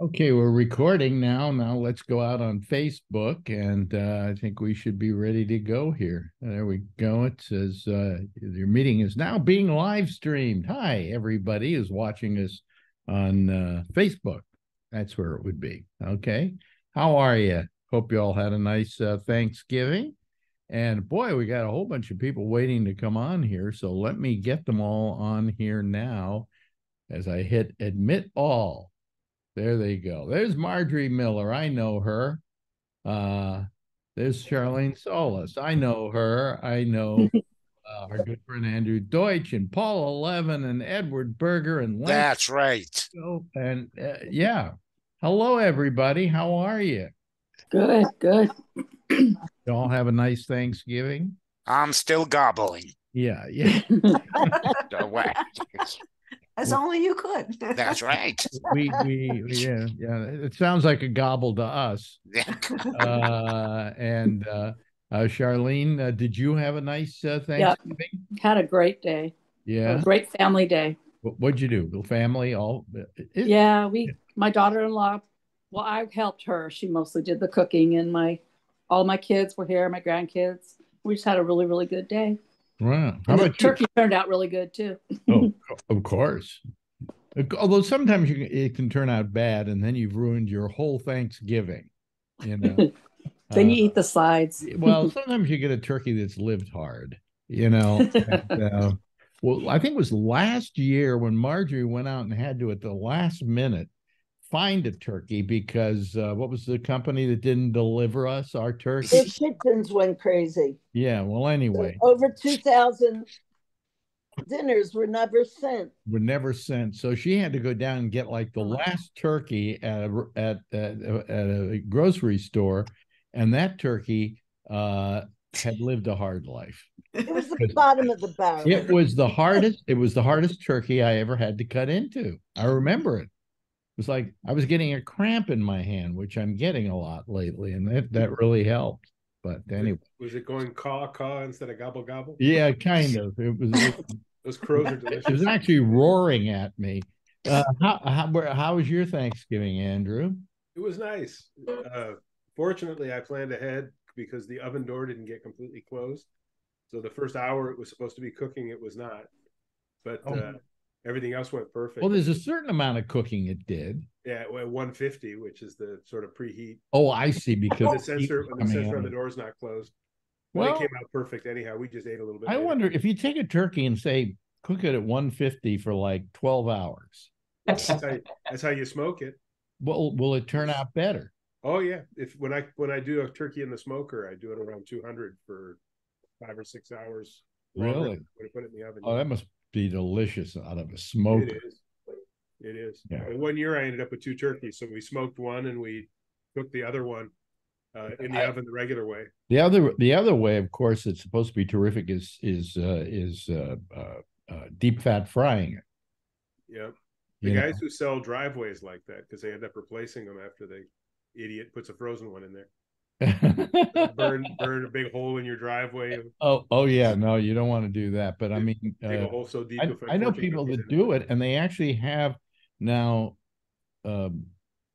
Okay, we're recording now. Now let's go out on Facebook, and uh, I think we should be ready to go here. There we go. It says uh, your meeting is now being live streamed. Hi, everybody is watching us on uh, Facebook. That's where it would be. Okay, how are you? Hope you all had a nice uh, Thanksgiving. And boy, we got a whole bunch of people waiting to come on here. So let me get them all on here now as I hit admit all. There they go. There's Marjorie Miller. I know her. Uh, there's Charlene Solis. I know her. I know uh, our good friend Andrew Deutsch and Paul Levin and Edward Berger and Lance That's right. and uh, yeah. Hello, everybody. How are you? Good, good. You all have a nice Thanksgiving. I'm still gobbling Yeah, yeah. away. As only you could. That's right. we, we, yeah, yeah. It sounds like a gobble to us. Yeah. Uh, and uh, uh, Charlene, uh, did you have a nice uh, Thanksgiving? Had a great day. Yeah. A great family day. What, what'd you do? The family all? It, Yeah, we my daughter-in-law, well, I helped her. She mostly did the cooking and my all my kids were here, my grandkids. We just had a really, really good day. Wow. How about you? turkey turned out really good too. Oh, of course. Although sometimes you it can turn out bad, and then you've ruined your whole Thanksgiving. You know. Then you Uh, eat the sides. well, sometimes you get a turkey that's lived hard, you know. and, uh, well, I think it was last year when Marjorie went out and had to, at the last minute, find a turkey because uh, what was the company that didn't deliver us our turkey? The kitchens went crazy. Yeah, well, anyway, Over 2,000 dinners were never sent. were never sent. So she had to go down and get like the last turkey at a, at, at, at a grocery store, and that turkey uh, had lived a hard life. It was the bottom of the barrel. It was the hardest. It was the hardest turkey I ever had to cut into. I remember it. Was like I was getting a cramp in my hand, which I'm getting a lot lately, and that that really helped. But anyway, Was it going caw caw instead of gobble gobble? yeah, kind of. It was. It, Those crows are delicious. it was actually roaring at me. Uh, how how how was your Thanksgiving, Andrew? It was nice. Uh, fortunately, I planned ahead because the oven door didn't get completely closed. So the first hour it was supposed to be cooking, it was not. But Oh. uh, everything else went perfect. Well, there's a certain amount of cooking it did. yeah, went 150, which is the sort of preheat. Oh, I see. Because the sensor, when the sensor on the door is not closed. But Well- it came out perfect anyhow. We just ate a little bit. I later. wonder if you take a turkey and say cook it at 150 for like 12 hours. That's how, you, that's how you smoke it. Well, will it turn out better? Oh yeah, if when I when I do a turkey in the smoker, I do it around 200 for five or six hours. Really? When I put it in the oven. Oh, that must be delicious out of a smoke. It is. It is. Yeah. And one year I ended up with two turkeys, so we smoked one and we cooked the other one uh, in the I- oven the regular way. The other the other way, of course, it's supposed to be terrific is is uh, is uh, uh, uh, deep fat frying it. Yeah. The you know? guys who sell driveways like that because they end up replacing them after the idiot puts a frozen one in there. Burn burn a big hole in your driveway. oh oh yeah, no, you don't want to do that. But I mean, uh, hole so deep. I, I know people that do it, and they actually have now um,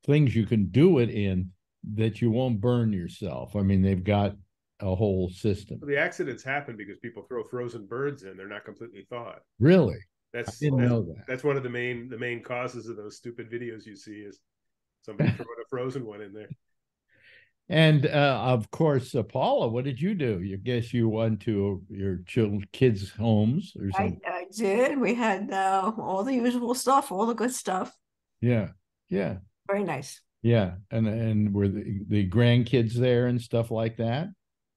things you can do it in that you won't burn yourself. I mean, they've got a whole system. The accidents happen because people throw frozen birds in; they're not completely thawed. Really, I That's didn't that's, know that. that's one of the main the main causes of those stupid videos you see is somebody throwing a frozen one in there. And uh, of course, uh, Paula, what did you do? You guess you went to your children, kids' homes or I, something? I did. We had uh, all the usual stuff, all the good stuff. Yeah, yeah, Very nice. yeah. And and were the, the grandkids there and stuff like that?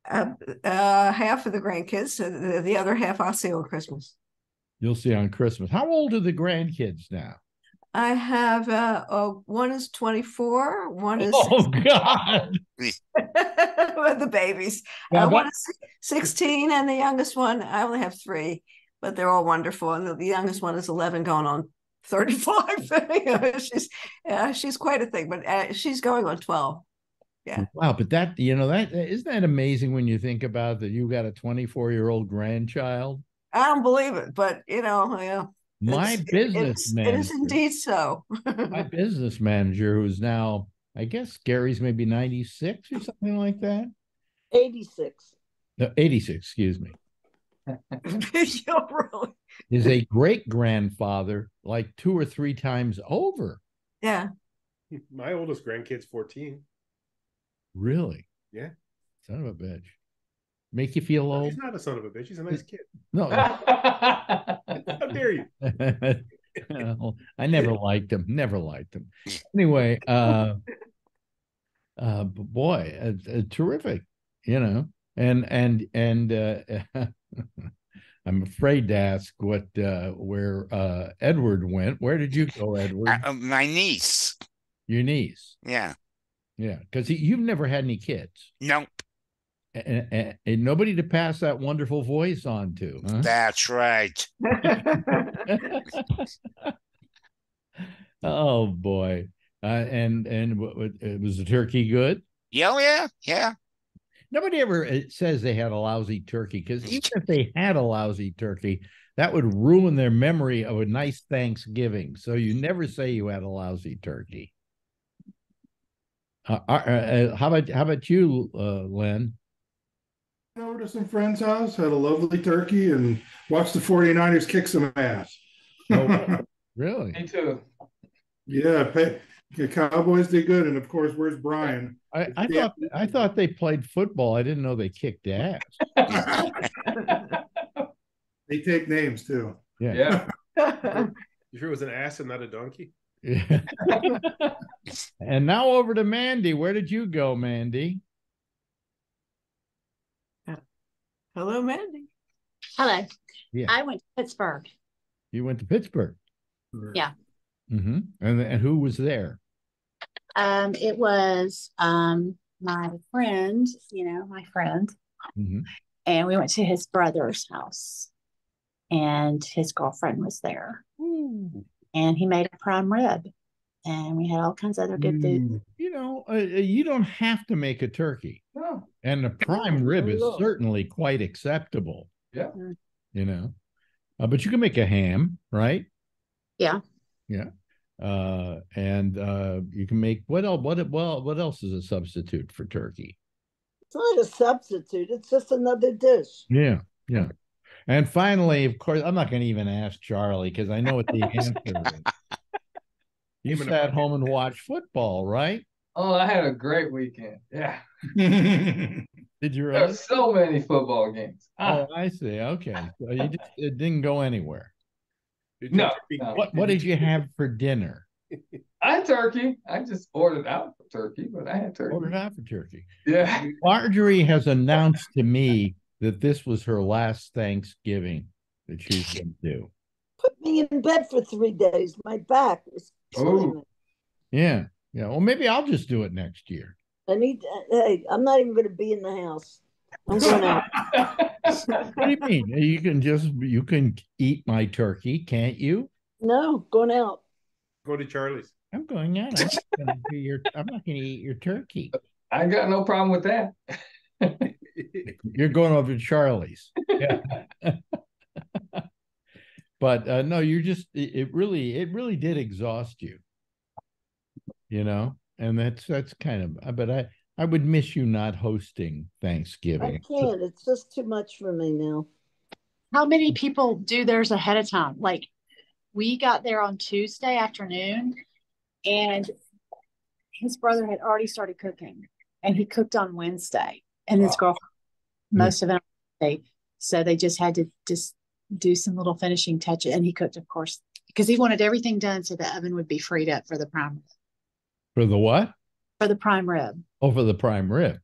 Uh, uh, half of the grandkids, uh, the, the other half I'll see on Christmas. You'll see on Christmas. How old are the grandkids now? I have uh, uh one is 24, one is Oh God! with the babies. Now Uh, one is 16, and the youngest one, I only have three, but they're all wonderful. And the, the youngest one is 11, going on 35. You know, she's uh, she's quite a thing, but uh, she's going on 12. Yeah. Wow, but that you know that isn't that amazing when you think about that you got a 24 year old grandchild. I don't believe it, but you know, yeah, My It's- business it's- It is indeed so. my business manager, who's now, I guess Gary's maybe 96 or something like that. 86. No, 86, excuse me. You're really- Is a great grandfather like two or three times over. Yeah. My oldest grandkid's 14. Really? Yeah. Son of a bitch. Make you feel old? He's not a son of a bitch. He's a nice kid. No. How dare you? Well, I never liked him. Never liked him. Anyway, uh, uh, boy, uh, uh, terrific. You know, and and and uh, I'm afraid to ask what uh, where uh, Edward went. Where did you go, Edward? Uh, uh, my niece. Your niece. Yeah. Yeah, because you've never had any kids, Nope. And, and, and nobody to pass that wonderful voice on to. Huh? That's right. oh boy, uh, and and uh, was the turkey good? Yeah, oh, yeah, yeah. Nobody ever uh, says they had a lousy turkey because even if they had a lousy turkey, that would ruin their memory of a nice Thanksgiving. So you never say you had a lousy turkey. Uh, uh, uh, how about how about you, uh, Len? Over to some friend's house, had a lovely turkey, and watched the 49ers kick some ass. Oh, really? Me too. yeah, pay, the Cowboys did good, and of course, where's Brian? I, I Yeah. thought I thought they played football. I didn't know they kicked ass. They take names too. Yeah. You sure it was an ass and not a donkey? Yeah. and now over to Mandy. Where did you go, Mandy? Hello, Mandy. Hello. Yeah. I went to Pittsburgh. You went to Pittsburgh. Yeah. Mm-hmm. And and who was there? Um, it was um my friend, you know, my friend, Mm-hmm. and we went to his brother's house, and his girlfriend was there, and he made a prime rib, and we had all kinds of other good food. Mm. You know, uh, uh, you don't have to make a turkey, No. And the prime rib is certainly quite acceptable. Yeah. You know, uh, but you can make a ham, right? Yeah. Yeah. Uh, and uh, you can make what else? What well? What else is a substitute for turkey? It's not a substitute, it's just another dish. Yeah, yeah. And finally, of course, I'm not going to even ask Charlie because I know what the answer is. You Him and sat home and watched football, right? Oh, I had a great weekend. Yeah. Did you There really? were so many football games. Ah, Oh, I see. Okay, so you just it didn't go anywhere. Did No, no. What What did you have for dinner? I had turkey. I just ordered out for turkey, but I had turkey. Ordered out for turkey. Yeah. Marjorie has announced to me that this was her last Thanksgiving that she's going to do. Put me in bed for three days. My back was killing Oh. me. Yeah, yeah. Well, maybe I'll just do it next year. I need, hey, I'm not even going to be in the house. I'm going out. What do you mean? You can just you can eat my turkey, can't you? No, going out. Go to Charlie's. I'm going out. I'm not going to be your. I'm not going to eat your turkey. I got no problem with that. You're going over to Charlie's. Yeah. but uh, no, you're just. It, it really, it really did exhaust you. You know, and that's that's kind of. uh, But I I would miss you not hosting Thanksgiving. I can't. It's just too much for me now. How many people do theirs ahead of time? Like, we got there on Tuesday afternoon, and his brother had already started cooking, and he cooked on Wednesday, and his Wow. girlfriend most of it on Wednesday. So they just had to just do some little finishing touches, and he cooked, of course, because he wanted everything done so the oven would be freed up for the prime For the what? for the prime rib. Oh, for the prime rib.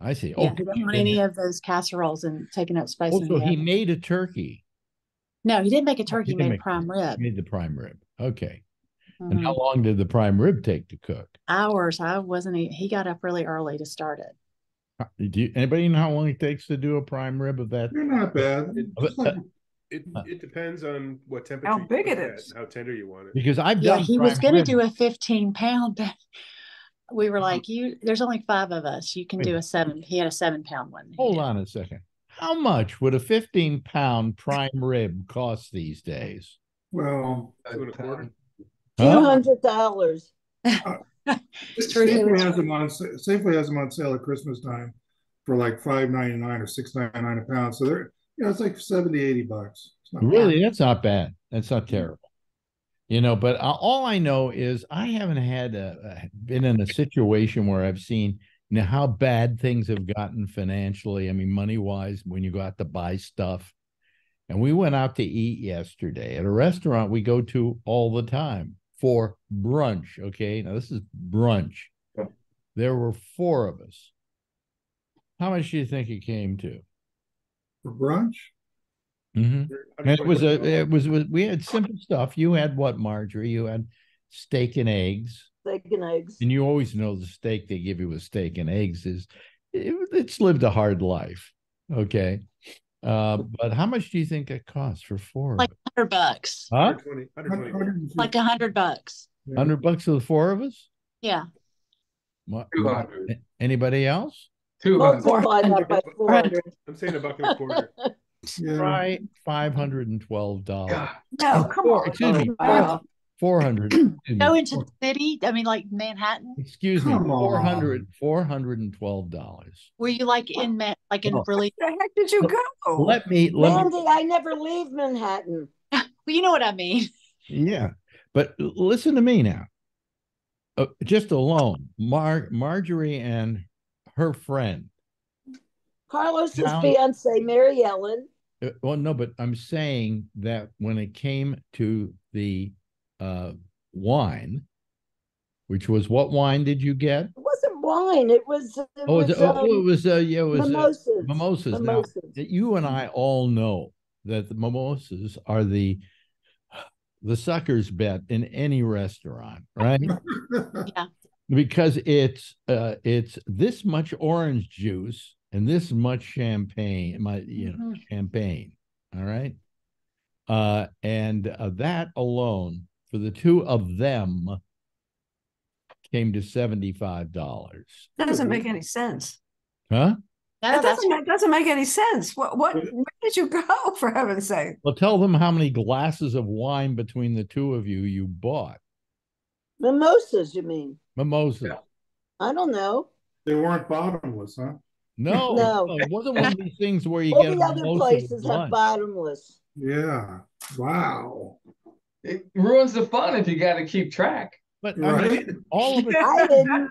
I see. Yeah, Oh, he didn't want any of those casseroles and taking up space. in also, the he oven. made a turkey. no, he didn't make a turkey. He made make prime rib. He made the prime rib. Okay. Mhm. And how long did the prime rib take to cook? hours. I wasn't. e- He got up really early to start it. Do you, anybody know how long it takes to do a prime rib of that? They're not bad. It- Just like- It it depends on what temperature. you big cook it at is. and How tender you want it. Because I've done. Yeah, he was going to do a 15 pound, but we were uh-huh. like, "You, there's only five of us. You can do a seven." He had a seven pound one. Hold on a second. How much would a 15 pound prime rib cost these days? Well, Two and a quarter. Two Huh? hundred dollars. Safeway has them on, Safeway has them on sale at Christmas time for like five ninety nine or six ninety nine a pound. So they're, know, it's like 70, 80 bucks. Not bad. Really, that's not bad. That's not terrible. You know, but uh, all I know is I haven't had a- been in a situation where I've seen you know how bad things have gotten financially. I mean, money wise, when you go out to buy stuff. And we went out to eat yesterday at a restaurant we go to all the time for brunch. Okay, now this is brunch. There were four of us. How much do you think it came to? For brunch? Mhm. And it was a, it was, was- we had simple stuff. You had what, Marjorie? You had steak and eggs. Steak and eggs. And you always know the steak they give you with steak and eggs is, it, it's lived a hard life. Okay. Uh, but how much do you think it costs for four? Like hundred bucks, Huh? 120, 120 bucks. 150. like a hundred bucks. Yeah. Hundred bucks for the four of us? Yeah. What- 200. Anybody else? Two hundred. Multiply that by four hundred. I'm saying a buck and a quarter. Yeah. Right, five hundred and twelve dollars. No, come on. excuse me, Wow. four hundred. Go into the city. I mean, like Manhattan. Excuse me, Come four on. hundred, four hundred and twelve dollars. Were you like in Man, like in Oh. really? Where the heck did you go? Let me, let me, Mandy, I never leave Manhattan. Well, you know what I mean. yeah, but l- listen to me now. Uh, just alone, Mar- Marjorie and her friend. Carlos's Down- fiance, Mary Ellen. uh, Well, no, but I'm saying that when it came to the uh wine, which was what wine did you get? It wasn't wine. It was. It Oh, it was, was, oh, it um, was uh, yeah, it was uh, mimosas. mimosas. Now, Mimosas. that you and I all know that the mimosas are the the sucker's bet in any restaurant, right? because it's uh it's this much orange juice and this much champagne, my you know, Mhm. champagne. All right. Uh and uh, that alone for the two of them came to $75. That doesn't make any sense. Huh? No, That doesn't, make, doesn't make any sense. What, what, where did you go, for heaven's sake? Well, tell them how many glasses of wine between the two of you you bought. Mimosas, you mean? Mimosa. Yeah. I don't know. They weren't bottomless, huh? No, No. no, it wasn't one of these things where you All get the other places with have bottomless. Yeah. Wow. it ruins the fun if you got to keep track. But I mean, all of a I didn't.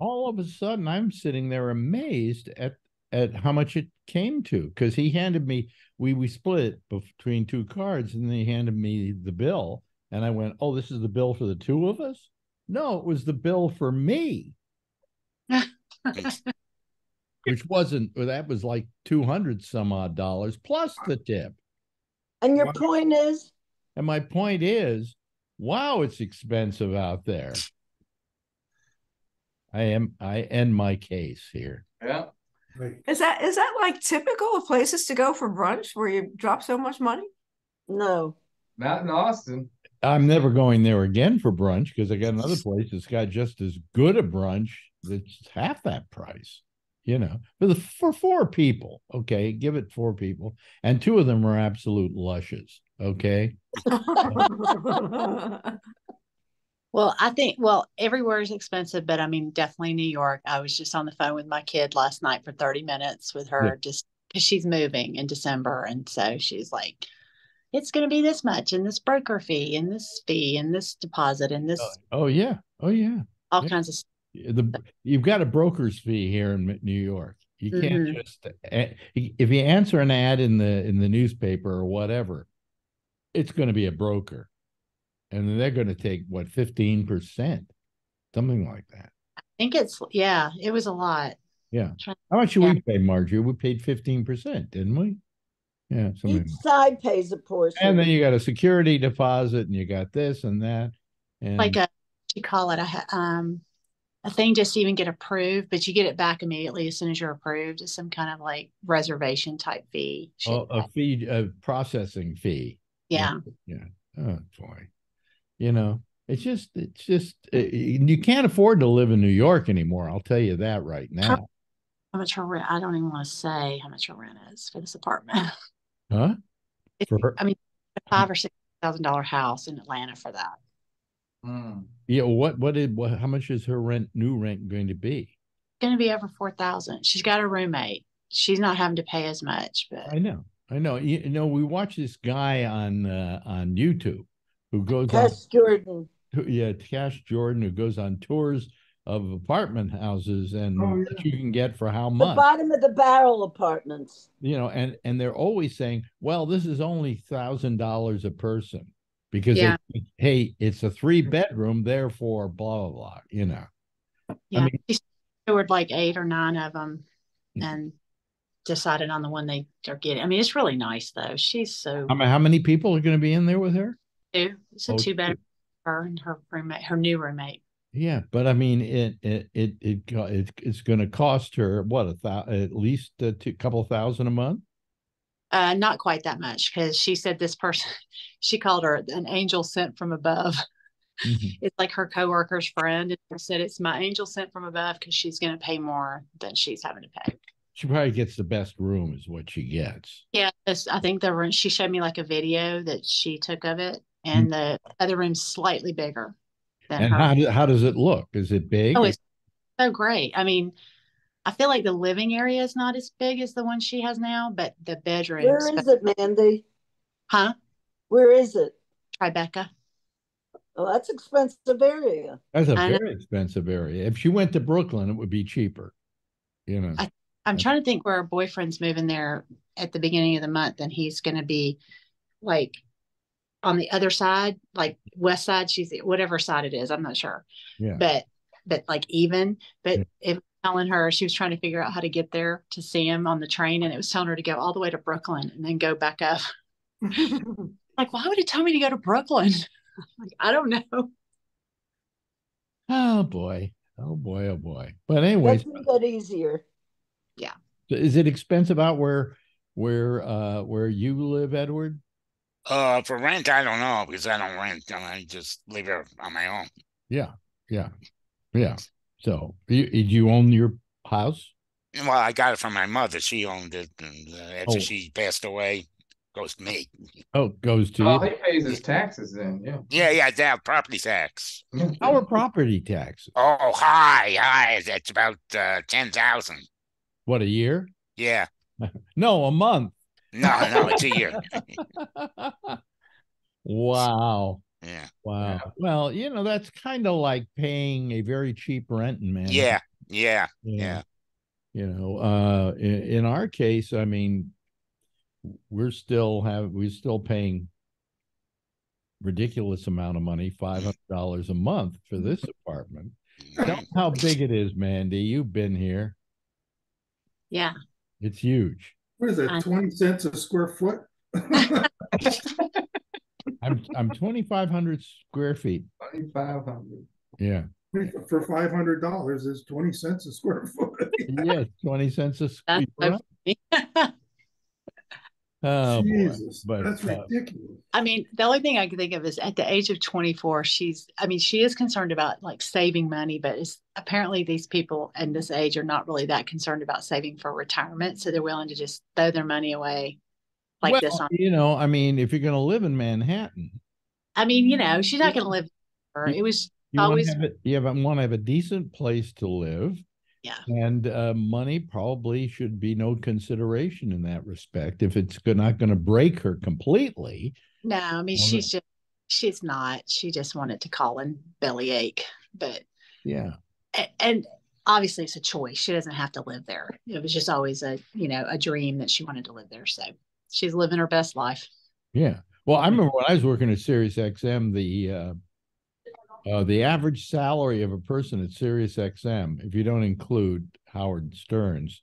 all of a sudden I'm sitting there amazed at at how much it came to because he handed me we we split between two cards and then he handed me the bill and I went oh this is the bill for the two of us no it was the bill for me which wasn't well, that was like 200 some odd dollars plus the tip And your Wow. point is, and my point is wow it's expensive out there I am I end my case here Yeah. Right. Is that is that like typical of places to go for brunch where you drop so much money? no. Not in Austin. I'm never going there again for brunch because I got another place that's got just as good a brunch that's half that price. You know, for the for four people, okay, give it four people, and two of them are absolute lushes. Okay, Well, I think, well, everywhere is expensive, but I mean, definitely New York. I was just on the phone with my kid last night for 30 minutes with her just because she's moving in December. And so she's like, it's going to be this much and this broker fee and this fee and this deposit and this oh yeah, oh yeah. all yeah. kinds of stuff. The you've got a broker's fee here in New York. You can't Mhm. just eh, if you answer an ad in the in the newspaper or whatever, it's going to be a broker, and they're going to take what fifteen percent, something like that. I think it's, yeah, it was a lot. Yeah. How much did Yeah. we pay, Marjorie? We paid fifteen percent, didn't we? Yeah, something. Each side pays a portion. And then you got a security deposit, and you got this and that, and Like a, what do you call it? A, ha- um, a thing just to even get approved, but you get it back immediately as soon as you're approved. It's some kind of like reservation type fee. shit a, like fee, a processing fee. Yeah. Yeah. Oh boy, you know, it's just, it's just, uh, you can't afford to live in New York anymore. I'll tell you that right now. How much her rent? I don't even want to say how much her rent is for this apartment. Huh? It's, For her- I mean, five or six thousand dollar house in Atlanta for that. Mm. Yeah, what what did what how much is her rent new rent going to be? Going to be over four thousand. She's got a roommate. She's not having to pay as much, but I know. I know. You, you know, we watch this guy on uh, on YouTube who goes on Jordan. who- yeah, Cash Jordan, who goes on tours of apartment houses and Oh, what yeah. you can get for how much The much. bottom of the barrel apartments. You know, and and they're always saying, "Well, this is only thousand dollars a person," because Yeah. think, hey, it's a three bedroom, therefore blah blah blah. You know, yeah, mean- she toured like eight or nine of them Mm. and decided on the one they are getting. I mean, it's really nice though. She's so I mean, how many people are going to be in there with her? new. It's a Oh, two two. bedroom her and her roommate, her new roommate. Yeah, but I mean, it it it it, it it's going to cost her what a thou at least a two, couple thousand a month. Uh, not quite that much because she said this person, she called her an angel sent from above. Mhm. It's like her coworker's friend and said it's my angel sent from above because she's going to pay more than she's having to pay. She probably gets the best room, is what she gets. Yeah, I think the room she showed me like a video that she took of it, and the other room's slightly bigger And how do, how does it look? Is it big? Oh, it's so great. I mean, I feel like the living area is not as big as the one she has now, but the bedrooms, Where is it, Mandy? huh? Where is it? Tribeca. Oh, that's expensive area. That's a I know. very expensive area. If she went to Brooklyn, it would be cheaper. You know. I- I'm trying to think where her boyfriend's moving there at the beginning of the month, and he's going to be like on the other side, like west side. She's whatever side it is. I'm not sure, yeah. but but like even. But Yeah. if telling her she was trying to figure out how to get there to see him on the train, and it was telling her to go all the way to Brooklyn and then go back up. Like, why would it tell me to go to Brooklyn? like, I don't know. Oh boy. Oh boy. Oh boy. But anyway, That's a bit easier. Yeah. Is it expensive out where where uh where you live, Edward? Uh, for rent, I don't know because I don't rent. I just live here on my own. Yeah. Yeah. Yeah. So you you own your house? Well, I got it from my mother. She owned it, and uh, after Oh. she passed away, goes to me. Oh, goes to Oh, you. he pays his taxes then, yeah. Yeah, yeah, that property tax. Our property taxes. Oh, high, high. That's about uh, ten thousand. What a year? Yeah. No, a month. No, no, it's a year. wow. Yeah, Wow. Well, you know, that's kind of like paying a very cheap rent in Manhattan. yeah, yeah, you yeah. You know, uh in, in our case, I mean, we're still have we're still paying ridiculous amount of money, five hundred dollars a month for this apartment. Tell 'em how big it is, Mandy. You've been here. Yeah. It's huge. What is I- that, twenty cents a square foot? I'm I'm twenty five hundred square feet. Twenty-five hundred. Yeah. For five hundred dollars is twenty cents a square foot. Yeah, twenty cents a square. That's so funny. Oh boy. Jesus, But, that's uh, ridiculous. I mean, the only thing I can think of is at the age of 24, she's, I mean, she is concerned about like saving money, but it's apparently these people in this age are not really that concerned about saving for retirement. So they're willing to just throw their money away like well, this on. you know, I mean, if you're going to live in Manhattan, I mean, you know, she's not going to live. There. It was you Always- to have it, you have, want to have a decent place to live. Yeah. And uh, money probably should be no consideration in that respect. If it's not going to break her completely, no, I mean, Well, she's just, she's not. She just wanted to call in bellyache, but, yeah. a- and obviously it's a choice. She doesn't have to live there. It was just always a, you know, a dream that she wanted to live there. So she's living her best life. Yeah. Well, I remember when I was working at Sirius XM, the uh, uh, the average salary of a person at Sirius XM, if you don't include Howard Stern's,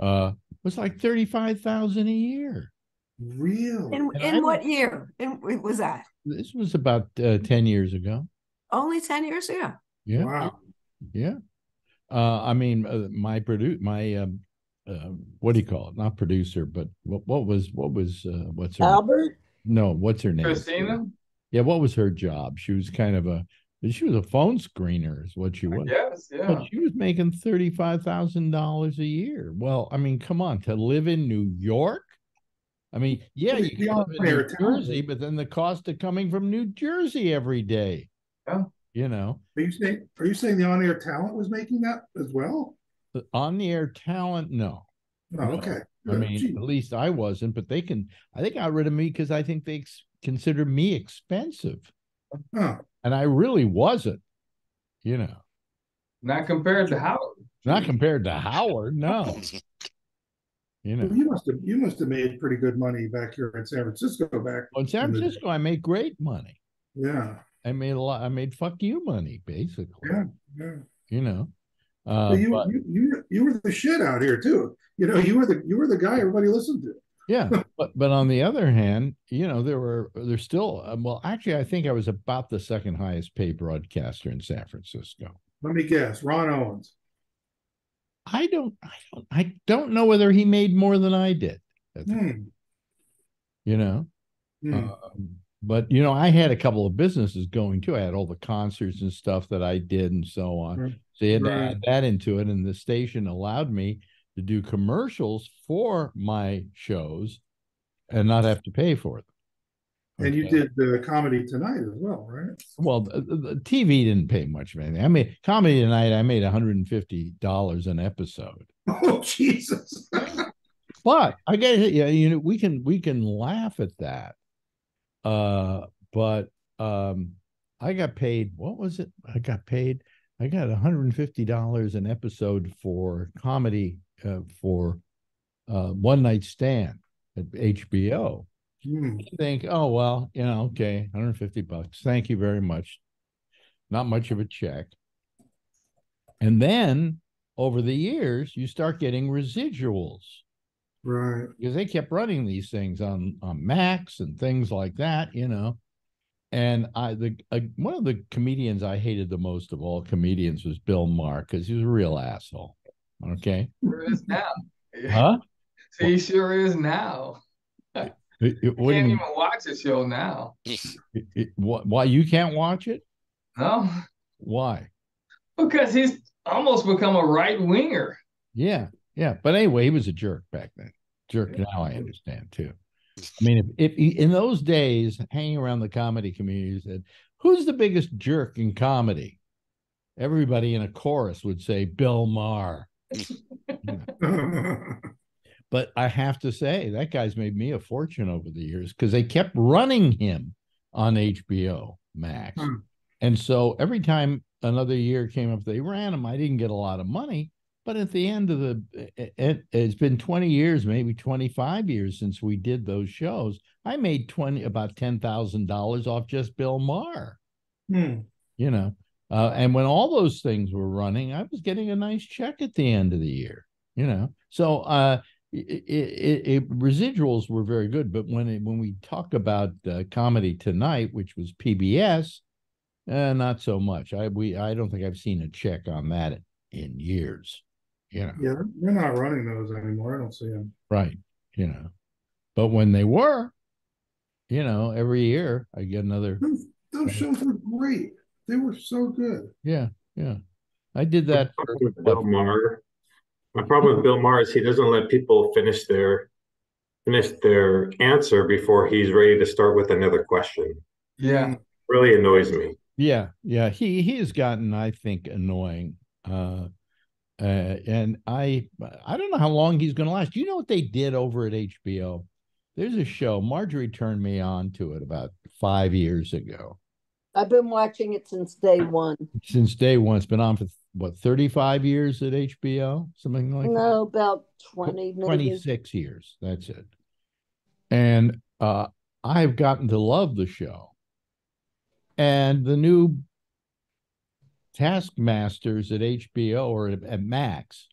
uh, was like thirty five thousand a year. Real. In, And I in what year? In, was that? This was about uh, ten years ago. Only 10 years ago. Yeah, Wow. yeah. Uh, I mean, uh, my produ my um, uh, what do you call it? Not producer, but what what was what was uh, what's her Albert? no? What's her name? Christina? Yeah, what was her job? She was kind of a she was a phone screener, is what she was. Yes, yeah. But she was making thirty-five thousand dollars a year. Well, I mean, come on, to live in New York, I mean, yeah, you can live in New talent- Jersey, but then the cost of coming from New Jersey every day. Yeah. You know, Are you saying, are you saying the on-air talent was making that as well? the on the air talent, no. Oh, No. okay. I mean, Gee. at least I wasn't, but they can, I think got rid of me because I think they ex- consider me expensive. Huh. And I really wasn't, you know, Not compared to Howard. not compared to Howard, no. You know, You must have, you must have made pretty good money back here in San Francisco back. well, in San in the- Francisco, I made great money. Yeah, I made a lot, I made fuck you money, basically, yeah, yeah. you know. Uh, But you, but- you, you, you were the shit out here too. You know, you were the, you were the guy everybody listened to. Yeah, but but on the other hand, you know, there were there's still um, well, actually, I think I was about the second highest paid broadcaster in San Francisco. Let me guess, Ron Owens. I don't, I don't, I don't know whether he made more than I did. Hmm, You know, hmm. Um, but you know, I had a couple of businesses going too. I had all the concerts and stuff that I did and so on. Right. So you had to Right. add that into it, and the station allowed me to do commercials for my shows and not have to pay for them. And you did the comedy tonight as well, right? Well, the, the- the TV didn't pay much of anything. I mean, comedy tonight, I made $150 an episode. Oh Jesus! But I get it. Yeah, you know, we can we can laugh at that. Uh, but um, I got paid. What was it? I got paid. I got $150 an episode for comedy uh, for uh, one night stand at HBO. Hmm. You think, oh well, you know, okay, 150 bucks. Thank you very much. Not much of a check. And then over the years, you start getting residuals Right. because they kept running these things on on Max and things like that, you know. And I the uh, one of the comedians I hated the most of all comedians was Bill Maher because he was a real asshole. Okay, Sure is now. huh? He sure is now. It- it- You what do you can't mean? even watch the show now. It- it- why you can't watch it? No, Why? because he's almost become a right winger. Yeah, yeah. But anyway, he was a jerk back then. Jerk now I understand too. I mean, if, if he, in those days, hanging around the comedy community, said, "Who's the biggest jerk in comedy?" Everybody in a chorus would say Bill Maher. But I have to say that guy's made me a fortune over the years because they kept running him on HBO Max. Hmm. And so every time another year came up, they ran him. I didn't get a lot of money, but at the end of the, it, it, it's been 20 years, maybe 25 years since we did those shows. I made 20, about $10,000 off just Bill Maher, Hmm. you know. Uh, and when all those things were running, I was getting a nice check at the end of the year, you know. So, uh, it, it, it, residuals were very good, but when it, when we talk about uh, comedy tonight, which was PBS, uh, not so much. I we I don't think I've seen a check on that in, in years. You know, Yeah, they're- they're not running those anymore. I don't see them. right? You know, but when they were, you know, every year I get another. Those, those shows were great. They were so good. Yeah, yeah. I did that. For, with Bill Maher. My problem with Bill Maher is he doesn't let people finish their finish their answer before he's ready to start with another question. Yeah. Really annoys me. Yeah, yeah. He he has gotten, I think, annoying. Uh, uh, and I I don't know how long he's going to last. You know what they did over at HBO? There's a show. Marjorie turned me on to it about five years ago. I've been watching it since day one. Since day one, it's been on for what 35 years at HBO, something like that. No, about 20, maybe. 26 years. That's it. And uh, I've gotten to love the show. And the new taskmasters at HBO or at, at Max,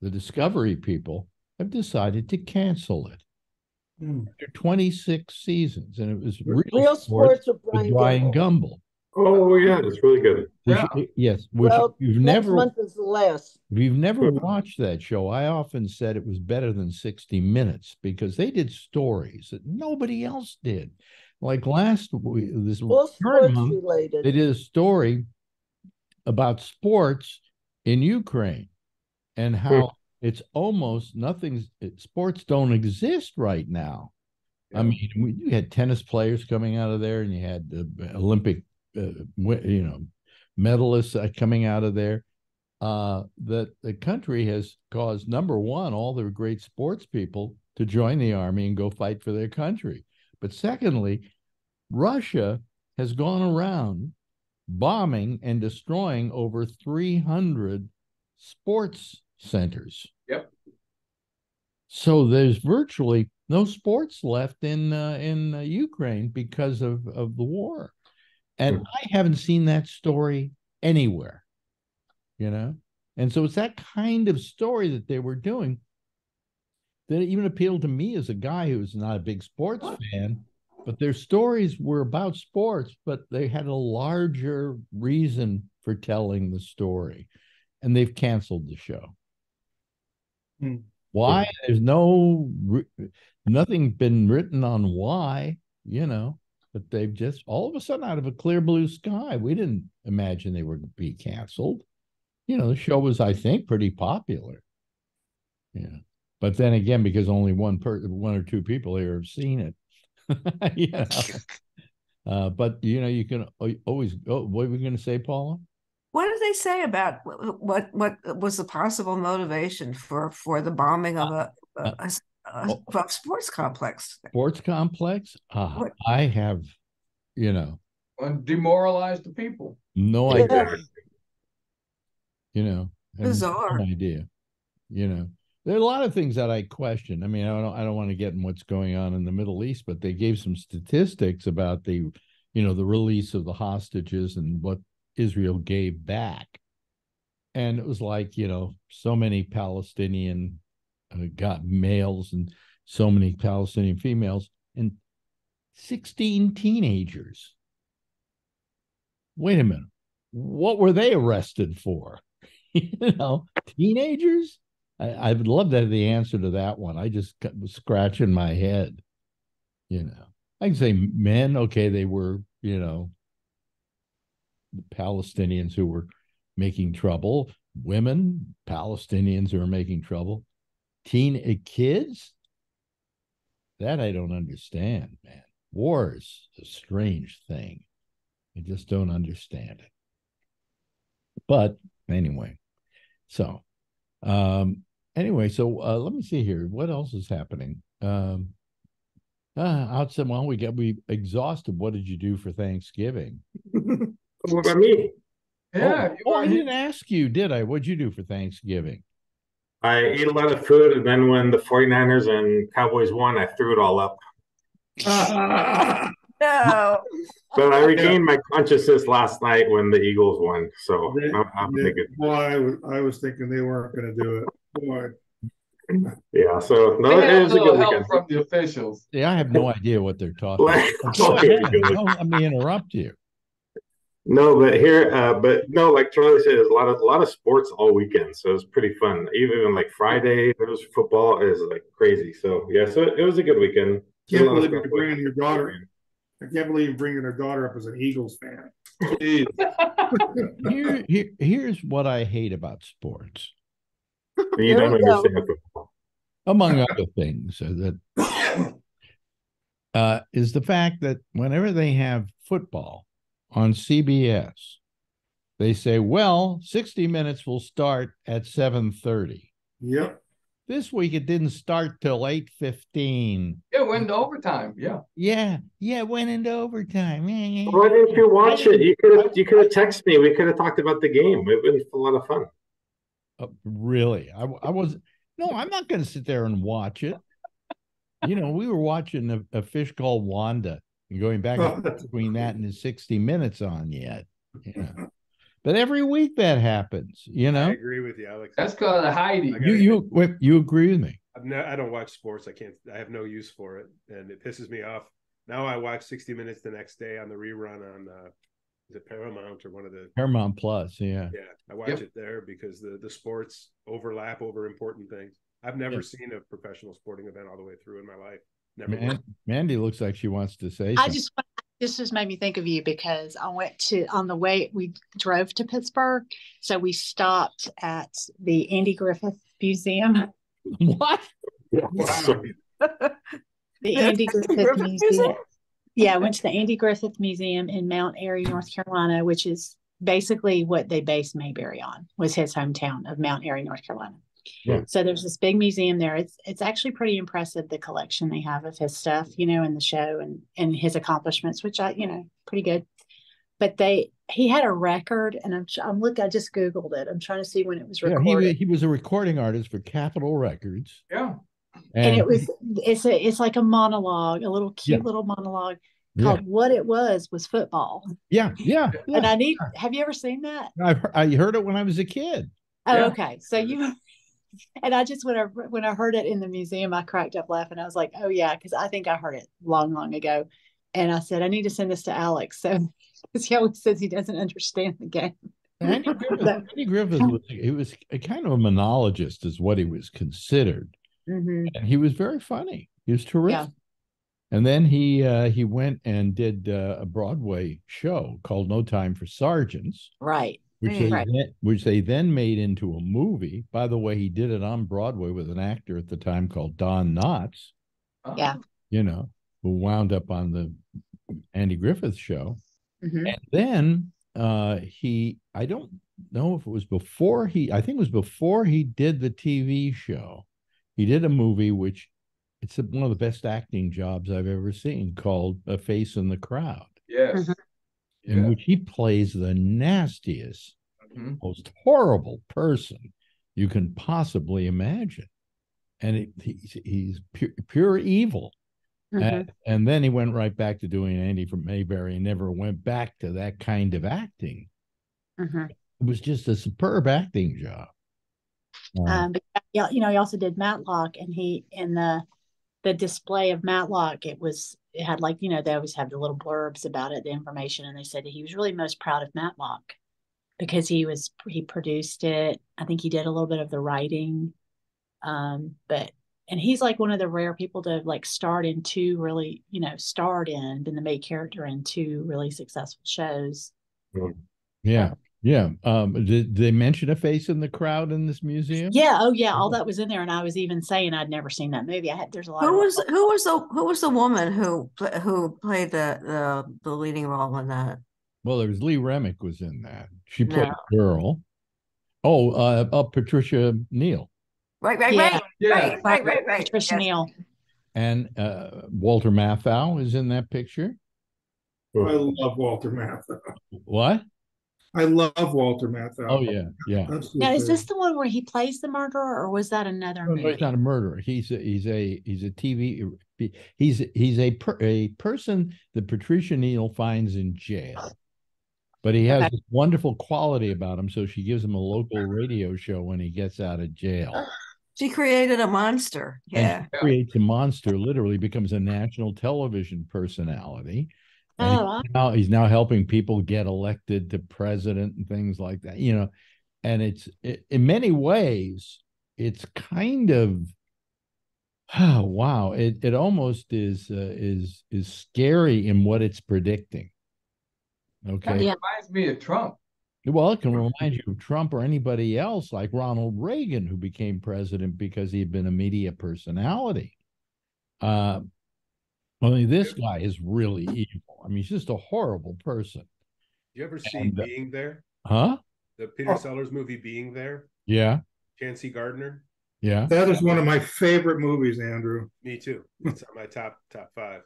the Discovery people, have decided to cancel it Hmm. after 26 seasons. And it was real, Real sports with with Bryant Bryant Gumbel. Gumbel. Oh yeah, it's really good. Which- Yeah. yes, which Well, you've never month is the last. if you've never watched that show, I often said it was better than 60 Minutes because they did stories that nobody else did. Like last week, this All current sports month, related. they did a story about sports in Ukraine and how it's almost nothing. sports don't exist right now I mean, we, you had tennis players coming out of there, and you had the Olympic, uh, you know, medalists uh, coming out of there. Uh, that the country has caused number one, all the great sports people to join the army and go fight for their country. But secondly, Russia has gone around bombing and destroying over 300 sports centers. Yep. So there's virtually no sports left in uh, in uh, Ukraine because of of the war, and. I haven't seen that story anywhere. You know, and so it's that kind of story that they were doing that even appealed to me as a guy who's not a big sports fan. But their stories were about sports, but they had a larger reason for telling the story, and they've canceled the show. Hmm. Why? There's no nothing been written on why, you know, but they've just all of a sudden out of a clear blue sky. We didn't imagine they would be canceled. You know, the show was, I think, pretty popular. Yeah. But then again, because only one per one or two people here have seen it. you know. Uh, but you know, you can al- always oh, what were we gonna say, Paula? What did they say about what what was the possible motivation for for the bombing of a, a, a s- a oh. a sports complex? Sports complex? What- I have, you know, And demoralize the people. no Yeah. idea. you know Bizarre. no idea you know there are a lot of things that i question i mean i don't i don't want to get in what's going on in the middle east but they gave some statistics about the you know the release of the hostages and what israel gave back and it was like you know so many palestinian uh, Uh, got males and so many palestinian females and 16 teenagers. Wait a minute. What were they arrested for? You know teenagers? I, I would love to have the answer to that one. I just got- was scratching my head you know. I can say men okay they were you know the palestinians who were making trouble. Women palestinians who are making trouble teen uh, kids? That i don't understand man. War is a strange thing. I just don't understand it. But anyway so um anyway so uh let me see here. What else is happening? Um uh, outside well we got we exhausted. What did you do for thanksgiving? What about me? Yeah. oh, oh, i didn't ask you did i? What'd you do for thanksgiving I ate a lot of food, and then when the 49ers and Cowboys won, I threw it all up. No. But I regained my consciousness last night when the Eagles won. So They- I'm, I'm they- thinking, Boy, I was, I was thinking they weren't gonna do it. Boy, yeah. So no, it was a good help weekend. from the officials. yeah i have no idea what they're talking about Go okay, ahead. good. Don't let me interrupt you No, but here, uh, but no, like Charlie said, there's a lot of a lot of sports all weekend, so it's pretty fun. Even like Friday, there was football is like crazy. So yeah, so it, it was a good weekend. can't A lot of believe you're bringing your daughter. I can't believe you're bringing her daughter up as an Eagles fan. Here, here here's what i hate about sports You Here don't we go. understand football. among other things that uh, is the fact that whenever they have football on CBS, they say, "Well, 60 minutes will start at 7:30." Yep. This week it didn't start till 8:15. It went to overtime. Yeah. Yeah, yeah, it went into overtime. Yeah, yeah, Why didn't you watch it? You could have you could have texted me. We could have talked about the game. It was a lot of fun. Uh, really? I, I was no, I'm not going to sit there and watch it. You know, we were watching a, a fish called Wanda and going back between that and the 60 minutes on yet. You know. But every week that happens, you know. I agree with you, Alex. That's called a Heidi. You you wait, you agree with me? I've no, I don't watch sports. I can't. I have no use for it, and it pisses me off. Now I watch 60 Minutes the next day on the rerun on uh, is it Paramount or one of the Paramount Plus, yeah. yeah. I watch Yep. it there because the the sports overlap over important things. I've never Yeah. seen a professional sporting event all the way through in my life. Never. Man. Mandy looks like she wants to say I something. just this just made me think of you because I went to on the way we drove to Pittsburgh, so we stopped at the Andy Griffith Museum. what? The Andy Griffith Griffith Museum. Museum? Yeah, I went to the Andy Griffith Museum in Mount Airy, North Carolina, which is basically what they based Mayberry on, was his hometown of Mount Airy, North Carolina. Yeah. So there's this big museum there. It's it's actually pretty impressive the collection they have of his stuff, you know, in the show and and his accomplishments, which I, you know, pretty good. But they he had a record, and I'm I'm look. I just googled it. I'm trying to see when it was Yeah, recorded. he, he was a recording artist for Capitol Records. Yeah. and it was it's a it's like a monologue, a little cute Yeah. little monologue yeah, called "What It Was Was Football." yeah, yeah, And. I need. Have you ever seen that? I've, heard- I heard it when I was a kid. Oh, Yeah. okay. So you. And I just when I when I heard it in the museum, I cracked up laughing. I was like, "Oh yeah," because I think I heard it long, long ago. And I said, "I need to send this to Alex." So because he always says he doesn't understand the game. Andy Griffith, Andy Griffith was he was a kind of a monologist, is what he was considered, Mhm. and he was very funny. He was terrific. Yeah. And then he uh, he went and did uh, a Broadway show called No Time for Sergeants, Right. Which Mm. they Right. then, which they then made into a movie. By the way, he did it on Broadway with an actor at the time called Don Knotts. Uh-huh. Yeah. You know, who wound up on the Andy Griffith show. Mhm. And then uh he I don't know if it was before he I think it was before he did the TV show. He did a movie which it's one of the best acting jobs I've ever seen called A Face in the Crowd, Yes. Mhm. in Yeah. which he plays the nastiest, Mhm. most horrible person you can possibly imagine. And it, he's, he's pure, pure evil. Mhm. And, and then he went right back to doing Andy from Mayberry and never went back to that kind of acting. Mhm. It was just a superb acting job. Uh, Um, but yeah, you know, he also did Matlock, and he in the the display of Matlock, it was it had like you know they always have the little blurbs about it, the information, and they said that he was really most proud of Matlock because he was he produced it. I think he did a little bit of the writing, um, but and he's like one of the rare people to like start in two really you know starred in been the main character in two really successful shows. yeah, yeah. Um, did, did they mention a face in the crowd in this museum? Yeah, oh yeah, all that was in there, and I was even saying I'd never seen that movie. I had there's a lot. Who of was who was the who was the woman who who played the the the leading role in that? Well, there was Lee Remick was in that. She played No. a girl. Oh, uh, uh, Patricia Neal Right, right, Yeah. right, Yeah. right, right, right, right. Patricia yes. Neal. and uh, Walter Matthau is in that picture. I love Walter Matthau. What? I love Walter Matthau. Oh yeah, yeah. Absolutely. Now, is this the one where he plays the murderer, or was that another No, no, movie? he's not a murderer. He's a, he's a he's a TV he's he's a per, a person that Patricia Neal finds in jail. But he has Okay. this wonderful quality about him, so she gives him a local radio show when he gets out of jail. She created a monster. And Yeah. she creates a monster, literally becomes a national television personality. And Oh, wow. he's now he's now helping people get elected to president and things like that, you know. And it's it, in many ways, it's kind of oh wow, it it almost is uh, is is scary in what it's predicting. Okay. of Yeah. reminds me of Trump. Well, it can remind you of Trump or anybody else like Ronald Reagan, who became president because he had been a media personality. Uh, only this guy is really evil. I mean, he's just a horrible person. You ever see And, uh, Being There? Huh? The Peter Sellers movie Being There? Yeah. Chauncey Gardiner? Yeah. That is one of my favorite movies, Andrew. Me too. It's on my top top five.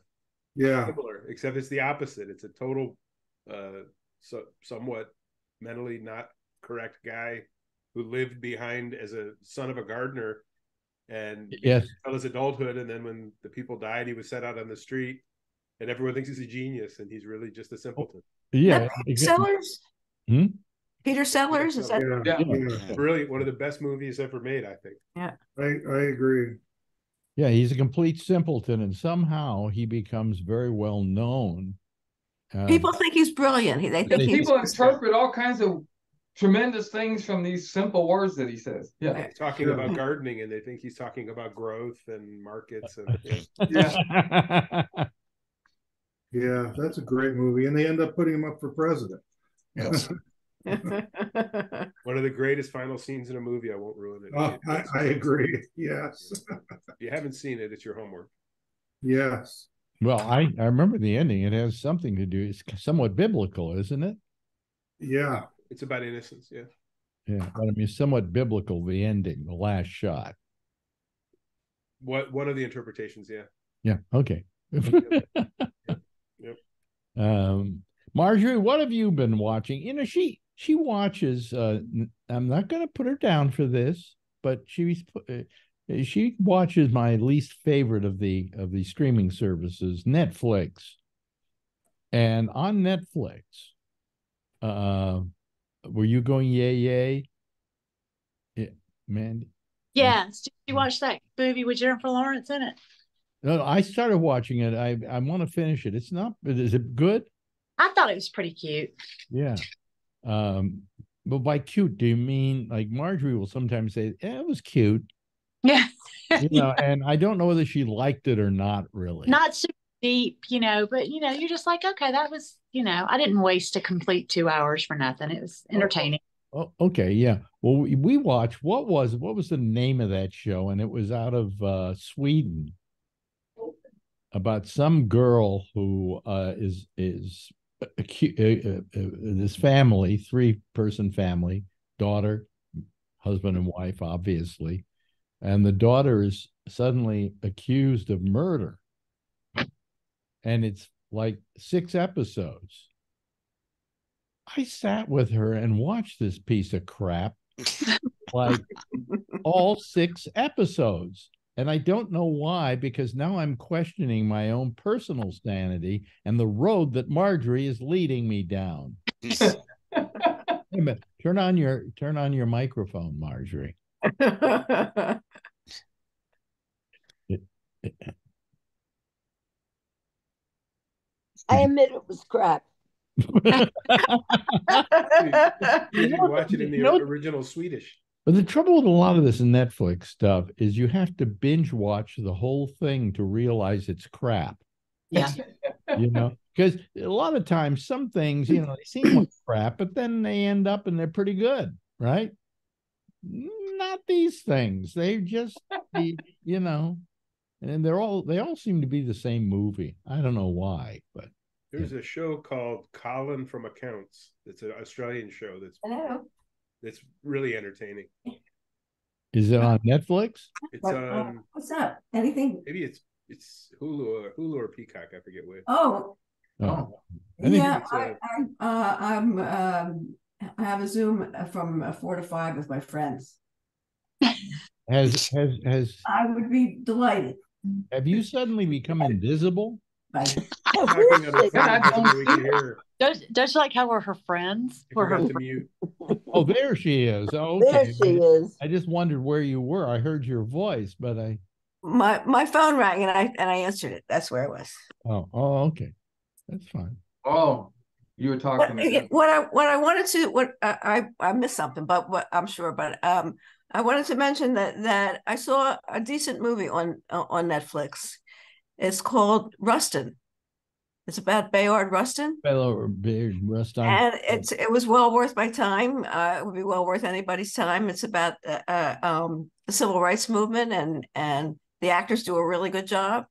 Yeah. Similar, except it's the opposite. It's a total, uh, so somewhat mentally not correct guy who lived behind as a son of a gardener, and Yes. until his adulthood, and then when the people died, he was set out on the street, and everyone thinks he's a genius, and he's really just a simpleton. Yeah. That Peter Sellers? Hmm? Peter Sellers? Is that Yeah. Yeah. Yeah. Really, one of the best movies ever made, I think. I, I agree. Yeah. He's a complete simpleton, and somehow he becomes very well known. Uh, people think he's brilliant. They think he's People interpret all kinds of tremendous things from these simple words that he says. Yeah. Talking Yeah. about gardening, and they think he's talking about growth and markets. And, Yeah. Yeah, that's a great movie. And they end up putting him up for president. Yes. One of the greatest final scenes in a movie. I won't ruin it. Oh, I, I agree. Yes. If you haven't seen it, it's your homework. Yes. Well, I, I remember the ending. It has something to do, it's somewhat biblical, isn't it? Yeah. It's about innocence. Yeah. Yeah, but I mean, somewhat biblical, the ending, the last shot. What one of the interpretations? Yeah. Yeah, okay. Um, Marjorie, what have you been watching? You know, she she watches. Uh, I'm not going to put her down for this, but she's uh, she watches my least favorite of the of the streaming services, Netflix. And on Netflix, uh, were you going yay yay? Yeah, man. Yeah, did you watch that movie with Jennifer Lawrence in it? No, I started watching it. I I want to finish it. It's not. Is it good? I thought it was pretty cute. Yeah. Um, but by cute, do you mean like Marjorie will sometimes say, eh, it was cute, Yeah. you know, and I don't know whether she liked it or not really. Not super deep, you know, but you know, you're just like, okay, that was, you know, I didn't waste a complete two hours for nothing. It was entertaining. Oh, okay, yeah. Well, we, we watched what was what was the name of that show? And it was out of uh Sweden about some girl who uh is is acu- uh, uh, uh, this family, three person family, daughter, husband and wife, obviously, and the daughter is suddenly accused of murder, and it's like six episodes. I sat with her and watched this piece of crap like all six episodes. And I don't know why, because now I'm questioning my own personal sanity and the road that Marjorie is leading me down. Wait a. Turn on your turn on your microphone, Marjorie. I admit it was crap. Did you watch it in the You know- original Swedish? But the trouble with a lot of this Netflix stuff is you have to binge watch the whole thing to realize it's crap. Yeah. You know, because a lot of times some things, you know, they seem like crap, but then they end up and they're pretty good, right? Not these things. They just, be, you know, and they're all they all seem to be the same movie. I don't know why, but There's a show called Colin from Accounts. It's an Australian show that's Hello. That's really entertaining. is it on Netflix? It's What, uh, um what's up? Anything? maybe it's it's Hulu or Hulu or Peacock. I forget which. Oh, Oh, I yeah. it's, I, I, uh, I'm. Um, I have a Zoom from uh, four to five with my friends. has has has I would be delighted. have you suddenly become invisible? But Talking on the phone doesn't mean we can hear her. Don't, don't you like how we're her friends? I We're her forgot to mute. Oh, there she is. Oh, There okay. she is. I just wondered where you were. I heard your voice, but I my my phone rang and I and I answered it. That's where it was. oh oh okay, that's fine. Oh, you were talking. to them. what I what I wanted to what I I I missed something, but what I'm sure, but um I wanted to mention that that I saw a decent movie on on Netflix. It's called Rustin. It's about Bayard Rustin. Fellow big rust on. and it's it was well worth my time. Uh, it would be well worth anybody's time. It's about uh, uh, um, the civil rights movement, and and the actors do a really good job.